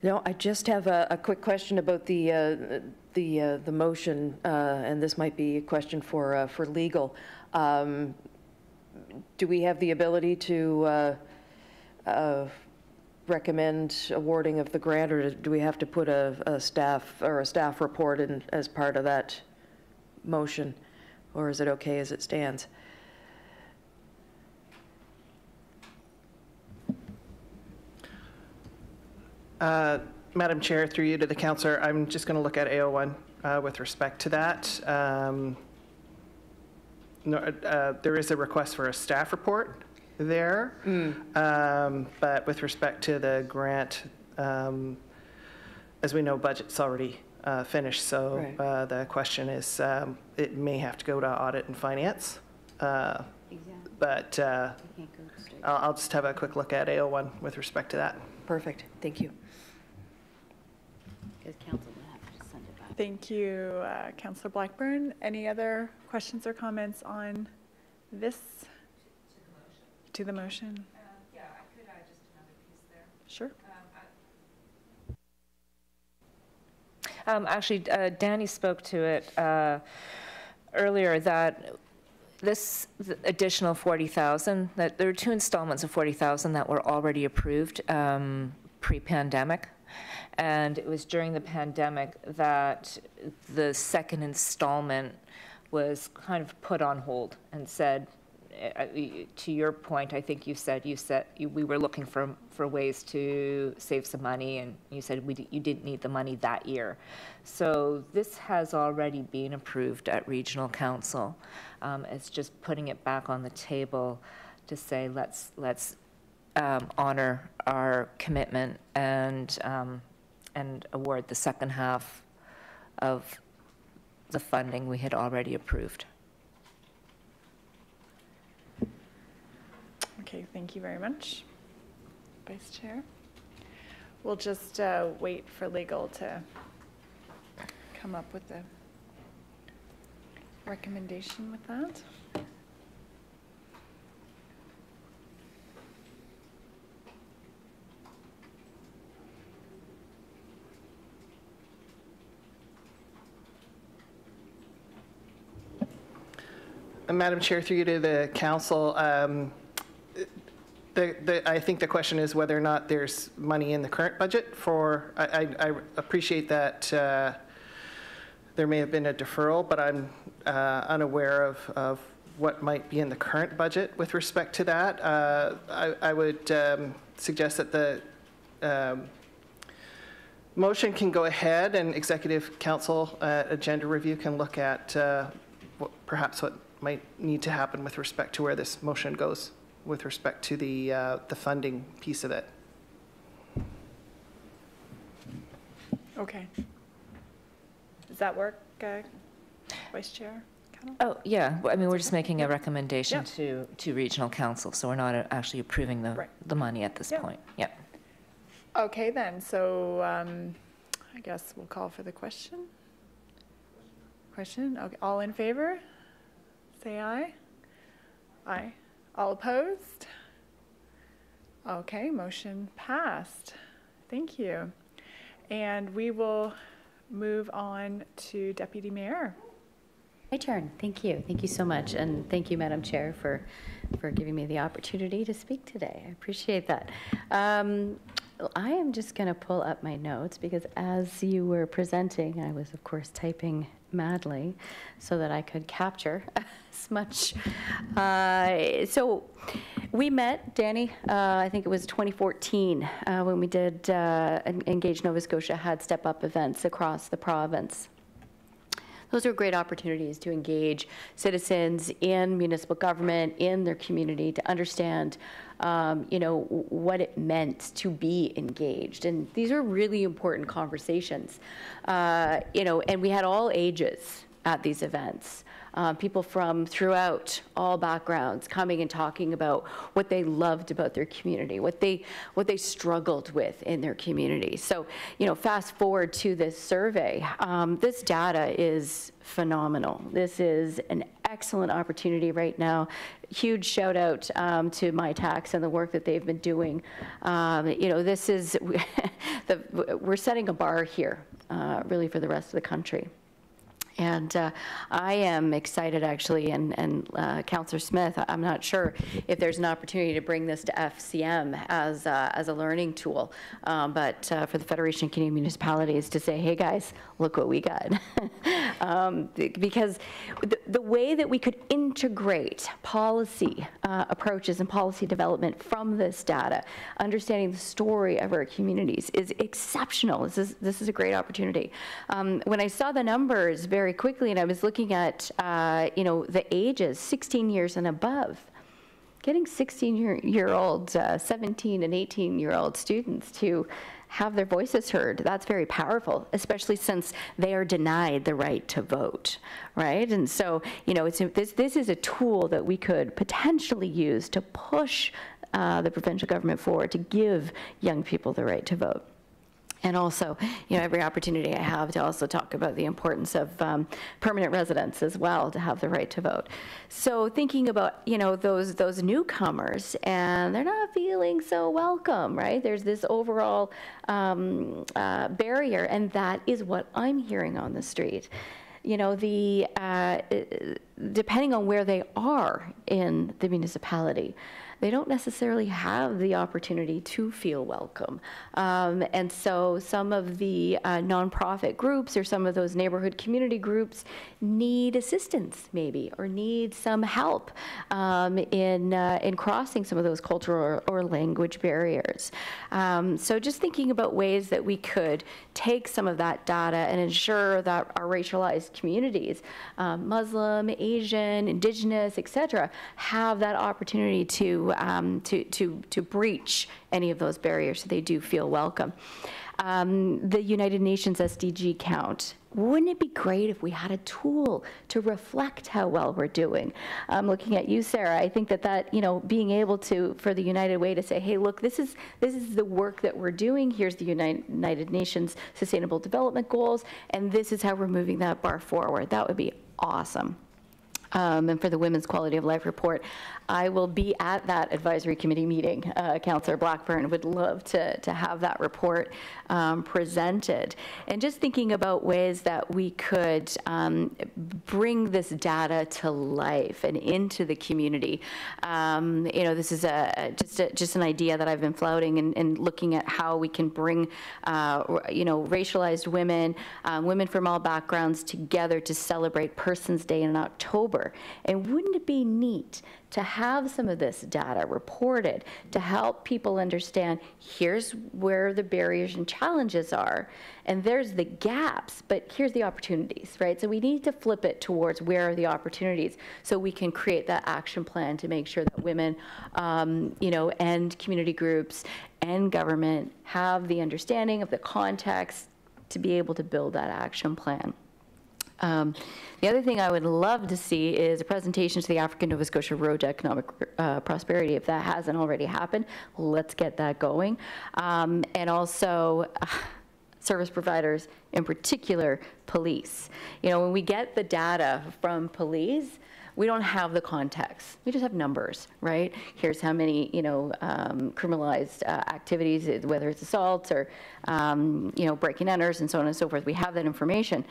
No, I just have a, a quick question about the, uh, the, uh, the motion, uh, and this might be a question for, uh, for legal. Um, Do we have the ability to uh, uh, recommend awarding of the grant, or do we have to put a, a staff, or a staff report in as part of that motion? Or is it okay as it stands? Uh, Madam Chair, through you to the councillor, I'm just going to look at AO1 uh, with respect to that. Um, uh, There is a request for a staff report there, Um, but with respect to the grant, um, as we know, budget's already uh, finished, so Right. uh, the question is, um, it may have to go to audit and finance. Uh, But uh, I'll I'll just have a quick look at AO1 with respect to that. Perfect, thank you. Because council will have to send it back. Thank you, uh, Councillor Blackburn. Any other questions or comments on this? To the motion? Yeah, I could add just another piece there. Sure. Um, Actually, uh, Danny spoke to it uh, earlier, that this additional 40,000, that there are two installments of 40,000 that were already approved um, pre-pandemic. And it was during the pandemic that the second installment was kind of put on hold and said, uh, to your point, I think you said, you said, we were looking for, for ways to save some money, and you said we, you didn't need the money that year. So this has already been approved at regional council. Um, It's just putting it back on the table to say, let's, let's um, honor our commitment and, um, and award the second half of the funding we had already approved. Okay, thank you very much, Vice Chair. We'll just uh, wait for legal to come up with a recommendation with that. Madam Chair, through you to the council, um, the, the, I think the question is whether or not there's money in the current budget for, I, I I appreciate that uh, there may have been a deferral, but I'm uh, unaware of, of what might be in the current budget with respect to that. Uh, I, I would um, suggest that the um, motion can go ahead and executive council uh, agenda review can look at uh, perhaps what might need to happen with respect to where this motion goes with respect to the, uh, the funding piece of it. Okay. Does that work, uh, Vice Chair Cuttell? Oh, yeah, well, I mean, we're just making a recommendation Yep. to, to regional council, so we're not actually approving the, Right. the money at this Yep. point. Yep. Okay, then, so um, I guess we'll call for the question. Question, okay, all in favor? Say aye. Aye. All opposed? Okay, motion passed. Thank you. And we will move on to Deputy Mayor. My turn. Thank you. Thank you so much. And thank you, Madam Chair, for, for giving me the opportunity to speak today. I appreciate that. Um, I am just going to pull up my notes because as you were presenting, I was, of course, typing madly so that I could capture as much. Uh, So we met, Danny, uh, I think it was 2014, uh, when we did uh, Engage Nova Scotia had step-up events across the province. Those are great opportunities to engage citizens in municipal government, in their community, to understand, um, you know, what it meant to be engaged. And these are really important conversations, uh, you know, and we had all ages at these events. Uh, people from throughout all backgrounds coming and talking about what they loved about their community, what they what they struggled with in their community. So, you know, fast forward to this survey, um, this data is phenomenal. This is an excellent opportunity right now. Huge shout out um, to Mitacs and the work that they've been doing. Um, you know, this is the, we're setting a bar here, uh, really, for the rest of the country. And uh, I am excited, actually, and, and uh, Councillor Smith, I'm not sure if there's an opportunity to bring this to FCM as, uh, as a learning tool, um, but uh, for the Federation of Canadian Municipalities to say, hey, guys, look what we got. um, because the, way that we could integrate policy uh, approaches and policy development from this data, understanding the story of our communities, is exceptional. This is, this is a great opportunity. Um, when I saw the numbers very quickly, and I was looking at, uh, you know, the ages, 16 years and above, getting 16-year-old, uh, 17 and 18-year-old students to have their voices heard, that's very powerful, especially since they are denied the right to vote, right? And so, you know, it's this, this is a tool that we could potentially use to push uh, the provincial government forward to give young people the right to vote. And also, you know, every opportunity I have to also talk about the importance of um, permanent residents as well to have the right to vote. So thinking about, you know, those those newcomers and they're not feeling so welcome, right? There's this overall um, uh, barrier, and that is what I'm hearing on the street. You know, the uh, depending on where they are in the municipality they don't necessarily have the opportunity to feel welcome. Um, and so some of the uh, nonprofit groups or some of those neighborhood community groups need assistance, maybe, or need some help um, in, uh, in crossing some of those cultural or, or language barriers. Um, so just thinking about ways that we could take some of that data and ensure that our racialized communities, um, Muslim, Asian, Indigenous, et cetera, have that opportunity to um, to, to, to breach any of those barriers so they do feel welcome. Um, the United Nations SDG count. Wouldn't it be great if we had a tool to reflect how well we're doing? I'm looking at you, Sarah. I think that that, you know, being able to, for the United Way to say, hey, look, this is, this is the work that we're doing. Here's the United, United Nations Sustainable Development Goals, and this is how we're moving that bar forward. That would be awesome. Um, and for the Women's Quality of Life Report. I will be at that advisory committee meeting. Uh, Councillor Blackburn would love to, to have that report um, presented. And just thinking about ways that we could um, bring this data to life and into the community. Um, you know, this is a just a, just an idea that I've been flouting and, and looking at how we can bring, uh, you know, racialized women, um, women from all backgrounds together to celebrate Persons Day in October. And wouldn't it be neat to have some of this data reported to help people understand here's where the barriers and challenges are, and there's the gaps, but here's the opportunities, right? So we need to flip it towards where are the opportunities so we can create that action plan to make sure that women, um, you know, and community groups and government have the understanding of the context to be able to build that action plan. Um, the other thing I would love to see is a presentation to the African Nova Scotia Road to Economic uh, Prosperity. If that hasn't already happened, let's get that going. Um, and also, uh, service providers, in particular, police. You know, when we get the data from police, we don't have the context. We just have numbers, right? Here's how many, you know, um, criminalized uh, activities, whether it's assaults or, um, you know, breaking enters and so on and so forth. We have that information.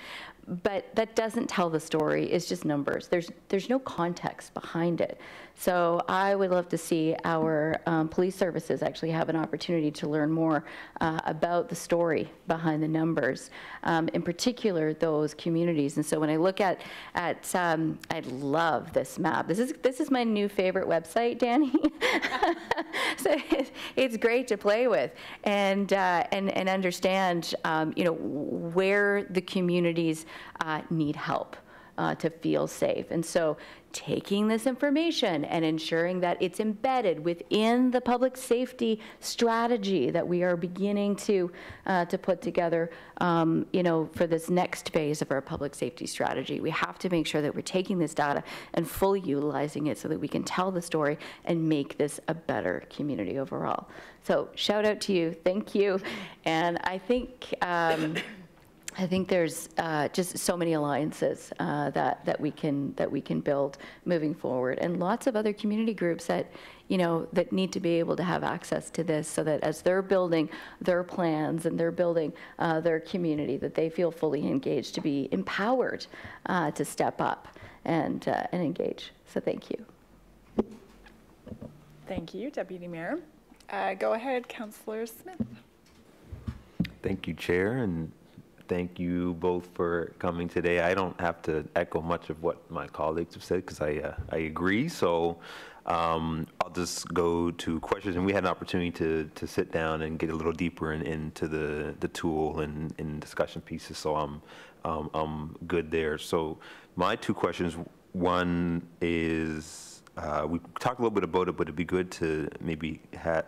But that doesn't tell the story. It's just numbers. There's, there's no context behind it. So I would love to see our um, police services actually have an opportunity to learn more uh, about the story behind the numbers, um, in particular those communities. And so when I look at at um, I love this map. This is this is my new favorite website, Danny. so it's, it's great to play with and uh, and and understand um, you know where the communities uh, need help uh, to feel safe. And so taking this information and ensuring that it's embedded within the public safety strategy that we are beginning to, uh, to put together, um, you know, for this next phase of our public safety strategy. We have to make sure that we're taking this data and fully utilizing it so that we can tell the story and make this a better community overall. So shout out to you, thank you. And I think, um, I think there's uh, just so many alliances uh, that that we can that we can build moving forward, and lots of other community groups that you know that need to be able to have access to this, so that as they're building their plans and they're building uh, their community, that they feel fully engaged, to be empowered uh, to step up and uh, and engage. So thank you. Thank you, Deputy Mayor. Uh, Go ahead, Councillor Smith. Thank you, Chair, and thank you both for coming today. I don't have to echo much of what my colleagues have said because I, uh, I agree. So um, I'll just go to questions. And we had an opportunity to, to sit down and get a little deeper in, into the, the tool and in discussion pieces. So I'm, um, I'm good there. So my two questions, one is, uh, we talked a little bit about it, but it'd be good to maybe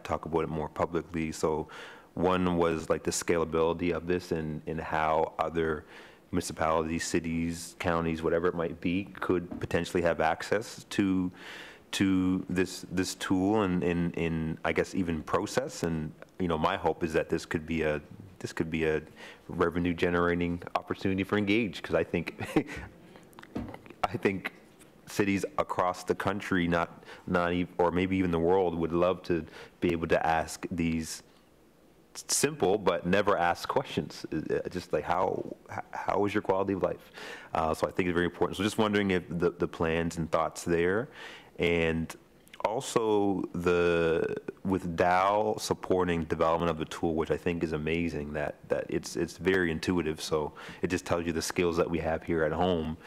talk about it more publicly. So one was like the scalability of this and, and how other municipalities, cities, counties, whatever it might be, could potentially have access to to this this tool and in, in I guess even process. And you know, my hope is that this could be a this could be a revenue generating opportunity for Engage because I think I think cities across the country, not not even, or maybe even the world, would love to be able to ask these simple but never ask questions. Just like how how is your quality of life? Uh, so I think it's very important. So just wondering if the the plans and thoughts there, and also the with Dal supporting development of the tool, which I think is amazing. That that it's it's very intuitive. So it just tells you the skills that we have here at home.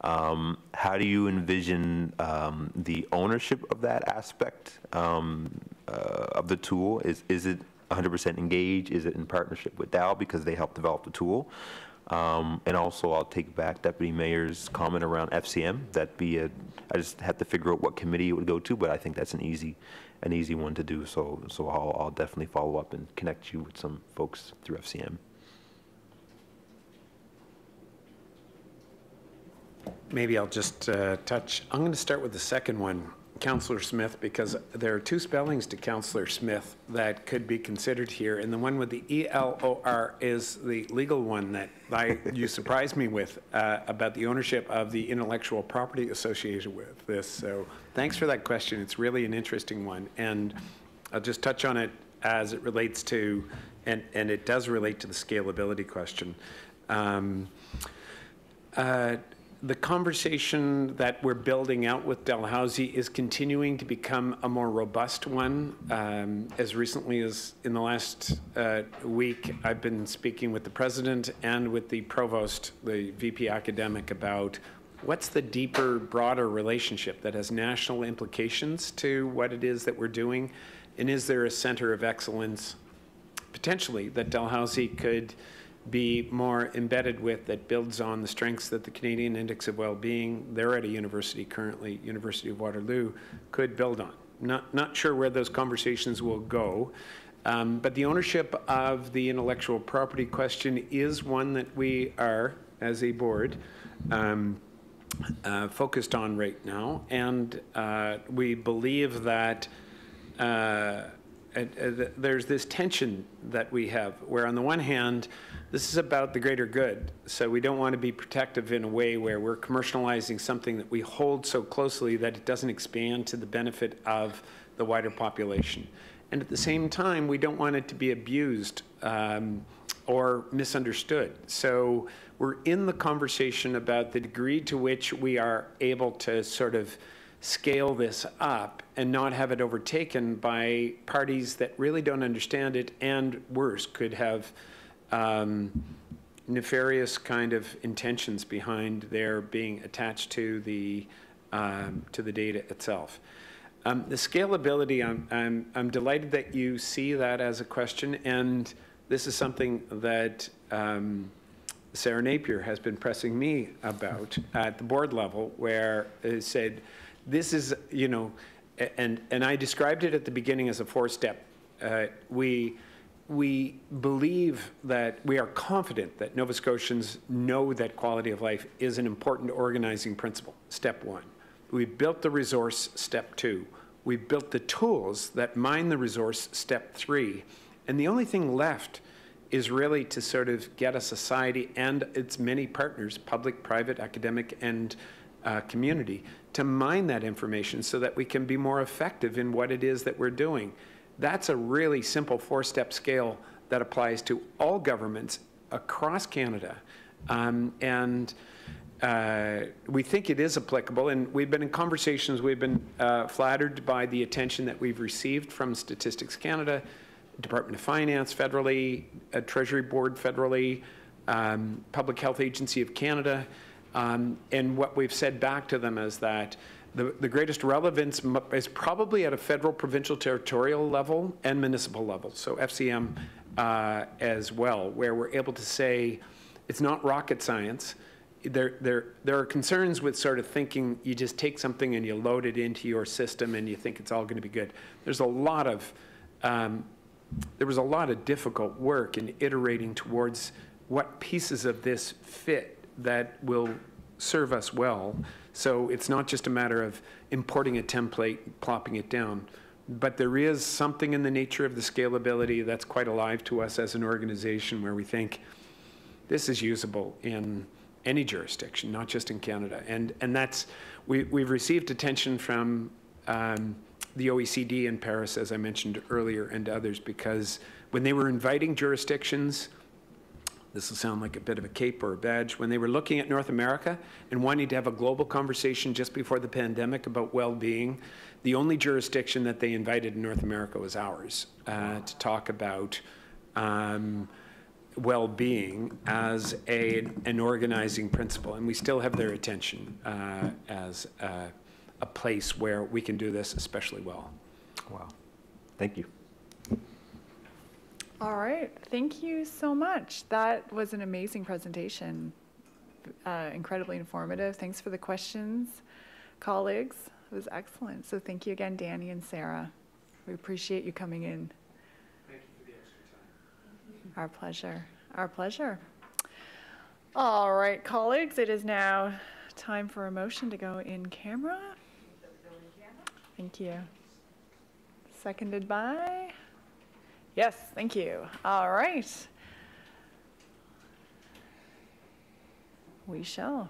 Um, how do you envision um, the ownership of that aspect um, uh, of the tool? Is is it 100% engaged? Is it in partnership with Dal because they helped develop the tool? Um, and also, I'll take back Deputy Mayor's comment around FCM. That be a, I just had to figure out what committee it would go to, but I think that's an easy, an easy one to do. So, so I'll, I'll definitely follow up and connect you with some folks through FCM. Maybe I'll just uh, touch, I'm going to start with the second one. Counselor Smith because there are two spellings to Counselor Smith that could be considered here, and the one with the E-L-O-R is the legal one that I, you surprised me with uh, about the ownership of the intellectual property associated with this. So thanks for that question. It's really an interesting one, and I'll just touch on it as it relates to, and, and it does relate to the scalability question. Um, uh, the conversation that we're building out with Dalhousie is continuing to become a more robust one. Um, as recently as in the last uh, week, I've been speaking with the president and with the provost, the VP academic, about what's the deeper, broader relationship that has national implications to what it is that we're doing, and is there a center of excellence potentially that Dalhousie could be more embedded with that builds on the strengths that the Canadian Index of Wellbeing, they're at a university currently, University of Waterloo, could build on. Not, not sure where those conversations will go, um, but the ownership of the intellectual property question is one that we are, as a board, um, uh, focused on right now. And uh, we believe that uh, there's this tension that we have, where on the one hand, this is about the greater good. So we don't want to be protective in a way where we're commercializing something that we hold so closely that it doesn't expand to the benefit of the wider population. And at the same time, we don't want it to be abused um, or misunderstood. So we're in the conversation about the degree to which we are able to sort of scale this up and not have it overtaken by parties that really don't understand it and worse, could have um, nefarious kind of intentions behind their being attached to the, um, to the data itself. Um, the scalability, I'm, I'm, I'm delighted that you see that as a question, and this is something that um, Sarah Napier has been pressing me about at the board level, where it said, this is, you know, and, and I described it at the beginning as a four-step. Uh, We, we believe that, we are confident that Nova Scotians know that quality of life is an important organizing principle, step one. We built the resource, step two. We built the tools that mine the resource, step three. And the only thing left is really to sort of get a society and its many partners, public, private, academic, and uh, community, to mine that information so that we can be more effective in what it is that we're doing. That's a really simple four-step scale that applies to all governments across Canada. Um, and uh, we think it is applicable, and we've been in conversations, we've been uh, flattered by the attention that we've received from Statistics Canada, Department of Finance federally, Treasury Board federally, um, Public Health Agency of Canada, um, and what we've said back to them is that the, the greatest relevance is probably at a federal, provincial, territorial level and municipal level, so FCM uh, as well, where we're able to say it's not rocket science. There, there, there are concerns with sort of thinking you just take something and you load it into your system and you think it's all going to be good. There's a lot of um, there was a lot of difficult work in iterating towards what pieces of this fit that will serve us well. So it's not just a matter of importing a template, plopping it down, but there is something in the nature of the scalability that's quite alive to us as an organization where we think this is usable in any jurisdiction, not just in Canada. And, and that's, we, we've received attention from um, the OECD in Paris, as I mentioned earlier, and others, because when they were inviting jurisdictions, this will sound like a bit of a cape or a badge, when they were looking at North America and wanting to have a global conversation just before the pandemic about well-being, the only jurisdiction that they invited in North America was ours uh, to talk about um, well-being as a, an organizing principle. And we still have their attention uh, as uh, a place where we can do this especially well. Wow. Thank you. All right, thank you so much. That was an amazing presentation, uh, incredibly informative. Thanks for the questions, colleagues. It was excellent. So thank you again, Danny and Sarah. We appreciate you coming in. Thank you for the extra time. Our pleasure. Our pleasure. All right, colleagues, it is now time for a motion to go in camera. Thank you. Seconded by? Yes, thank you. All right. We shall.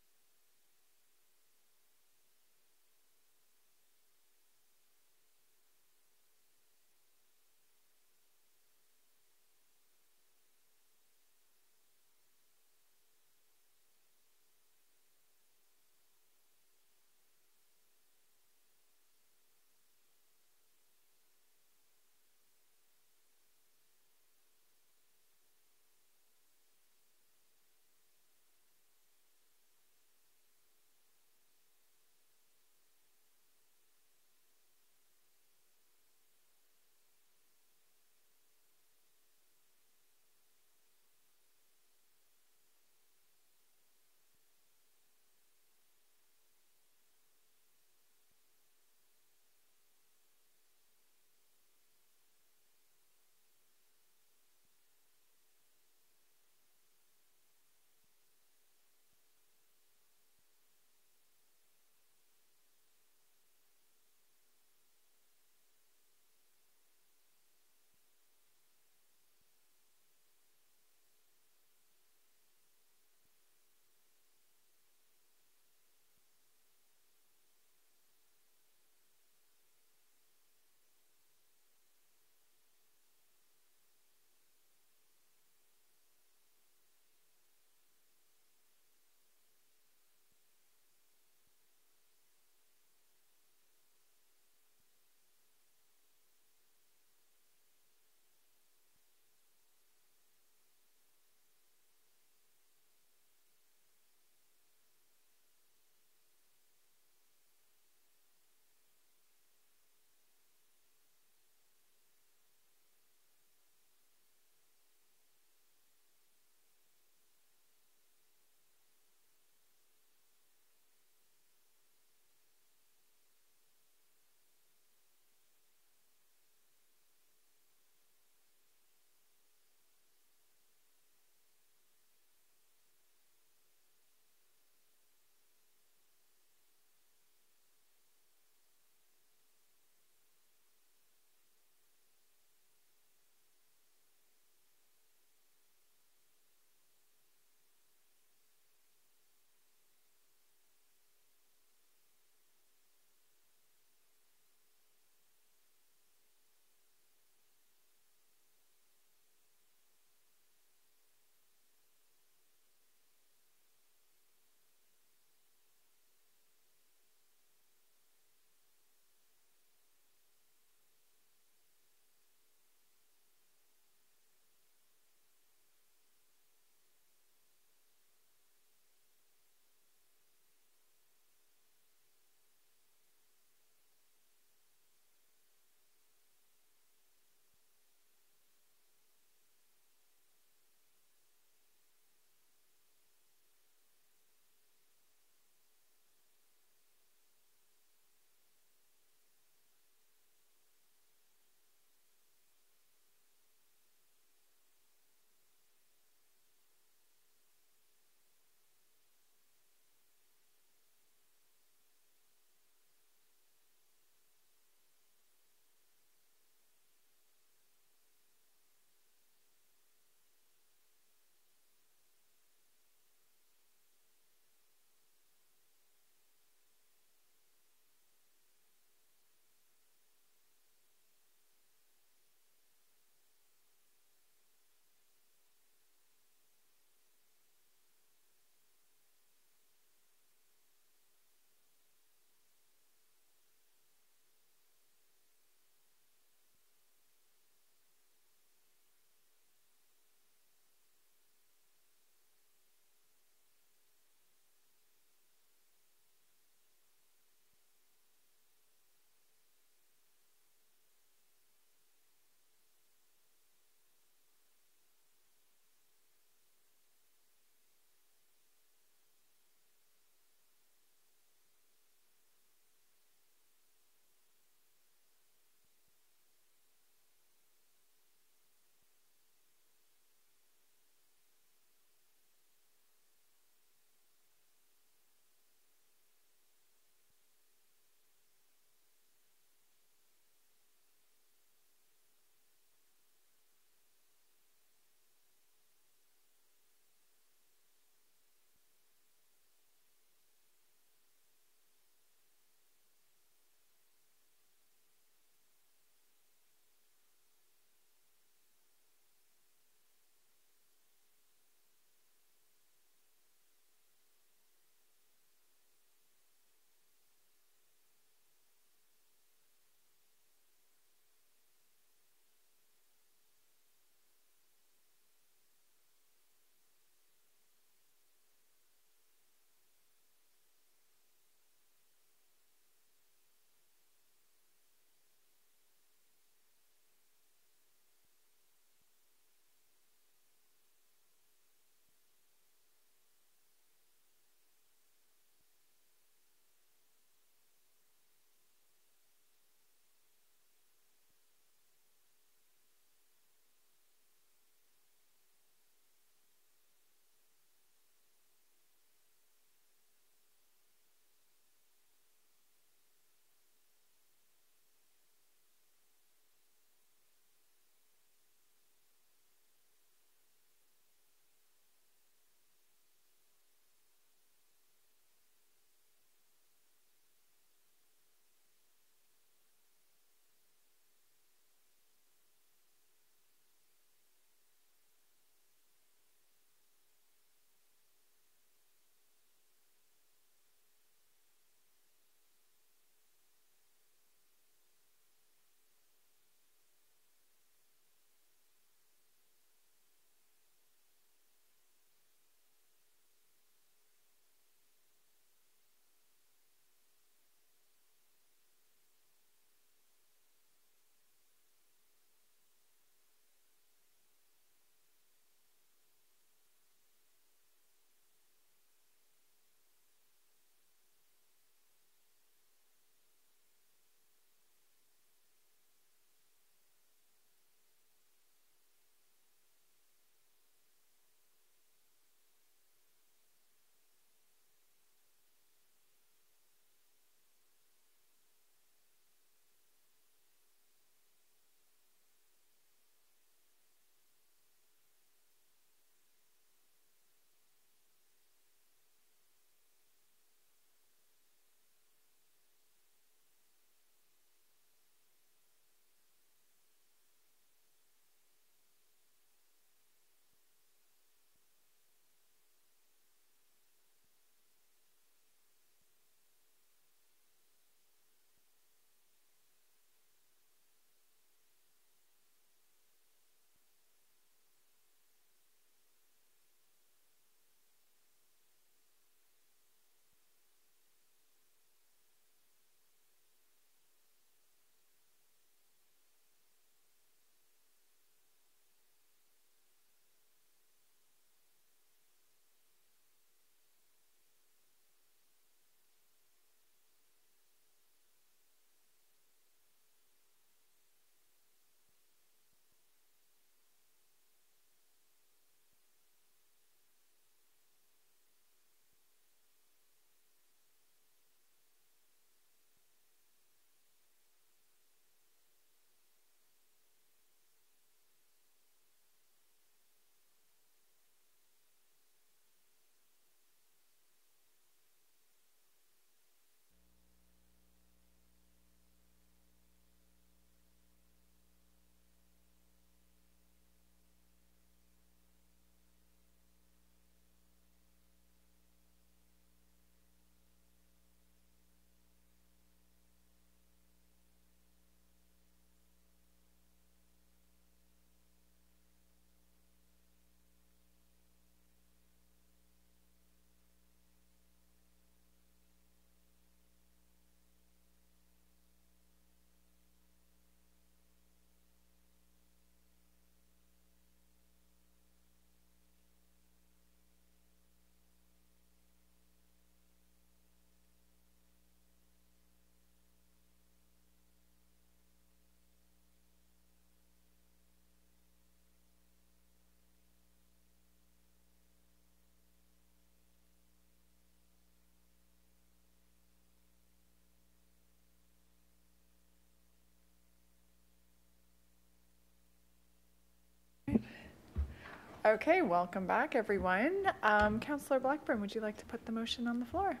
Okay, welcome back, everyone. Um, Councillor Blackburn, would you like to put the motion on the floor?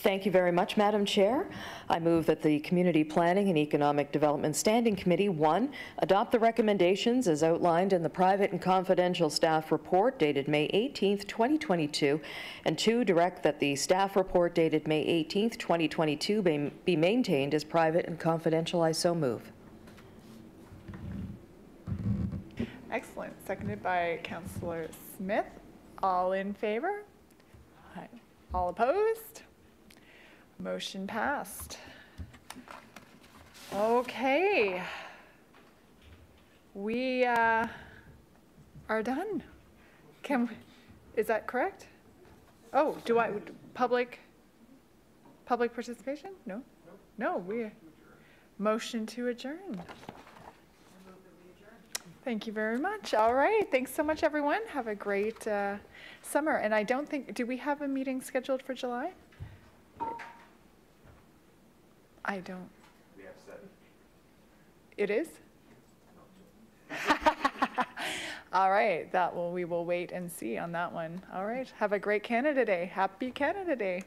Thank you very much, Madam Chair. I move that the Community Planning and Economic Development Standing Committee, one, adopt the recommendations as outlined in the private and confidential staff report dated May 18th, 2022, and two, direct that the staff report dated May 18th, 2022 be- be maintained as private and confidential. I so move. Excellent. Seconded by Councillor Smith. All in favor? Aye. All opposed? Motion passed. Okay. We uh, are done. Can, we, is that correct? Oh, do I, public, public participation? No? No, we, motion to adjourn. Thank you very much. All right, thanks so much, everyone. Have a great uh, summer. And I don't think, do we have a meeting scheduled for July? I don't. We have seven. It is? All right, that will, we will wait and see on that one. All right, have a great Canada Day. Happy Canada Day.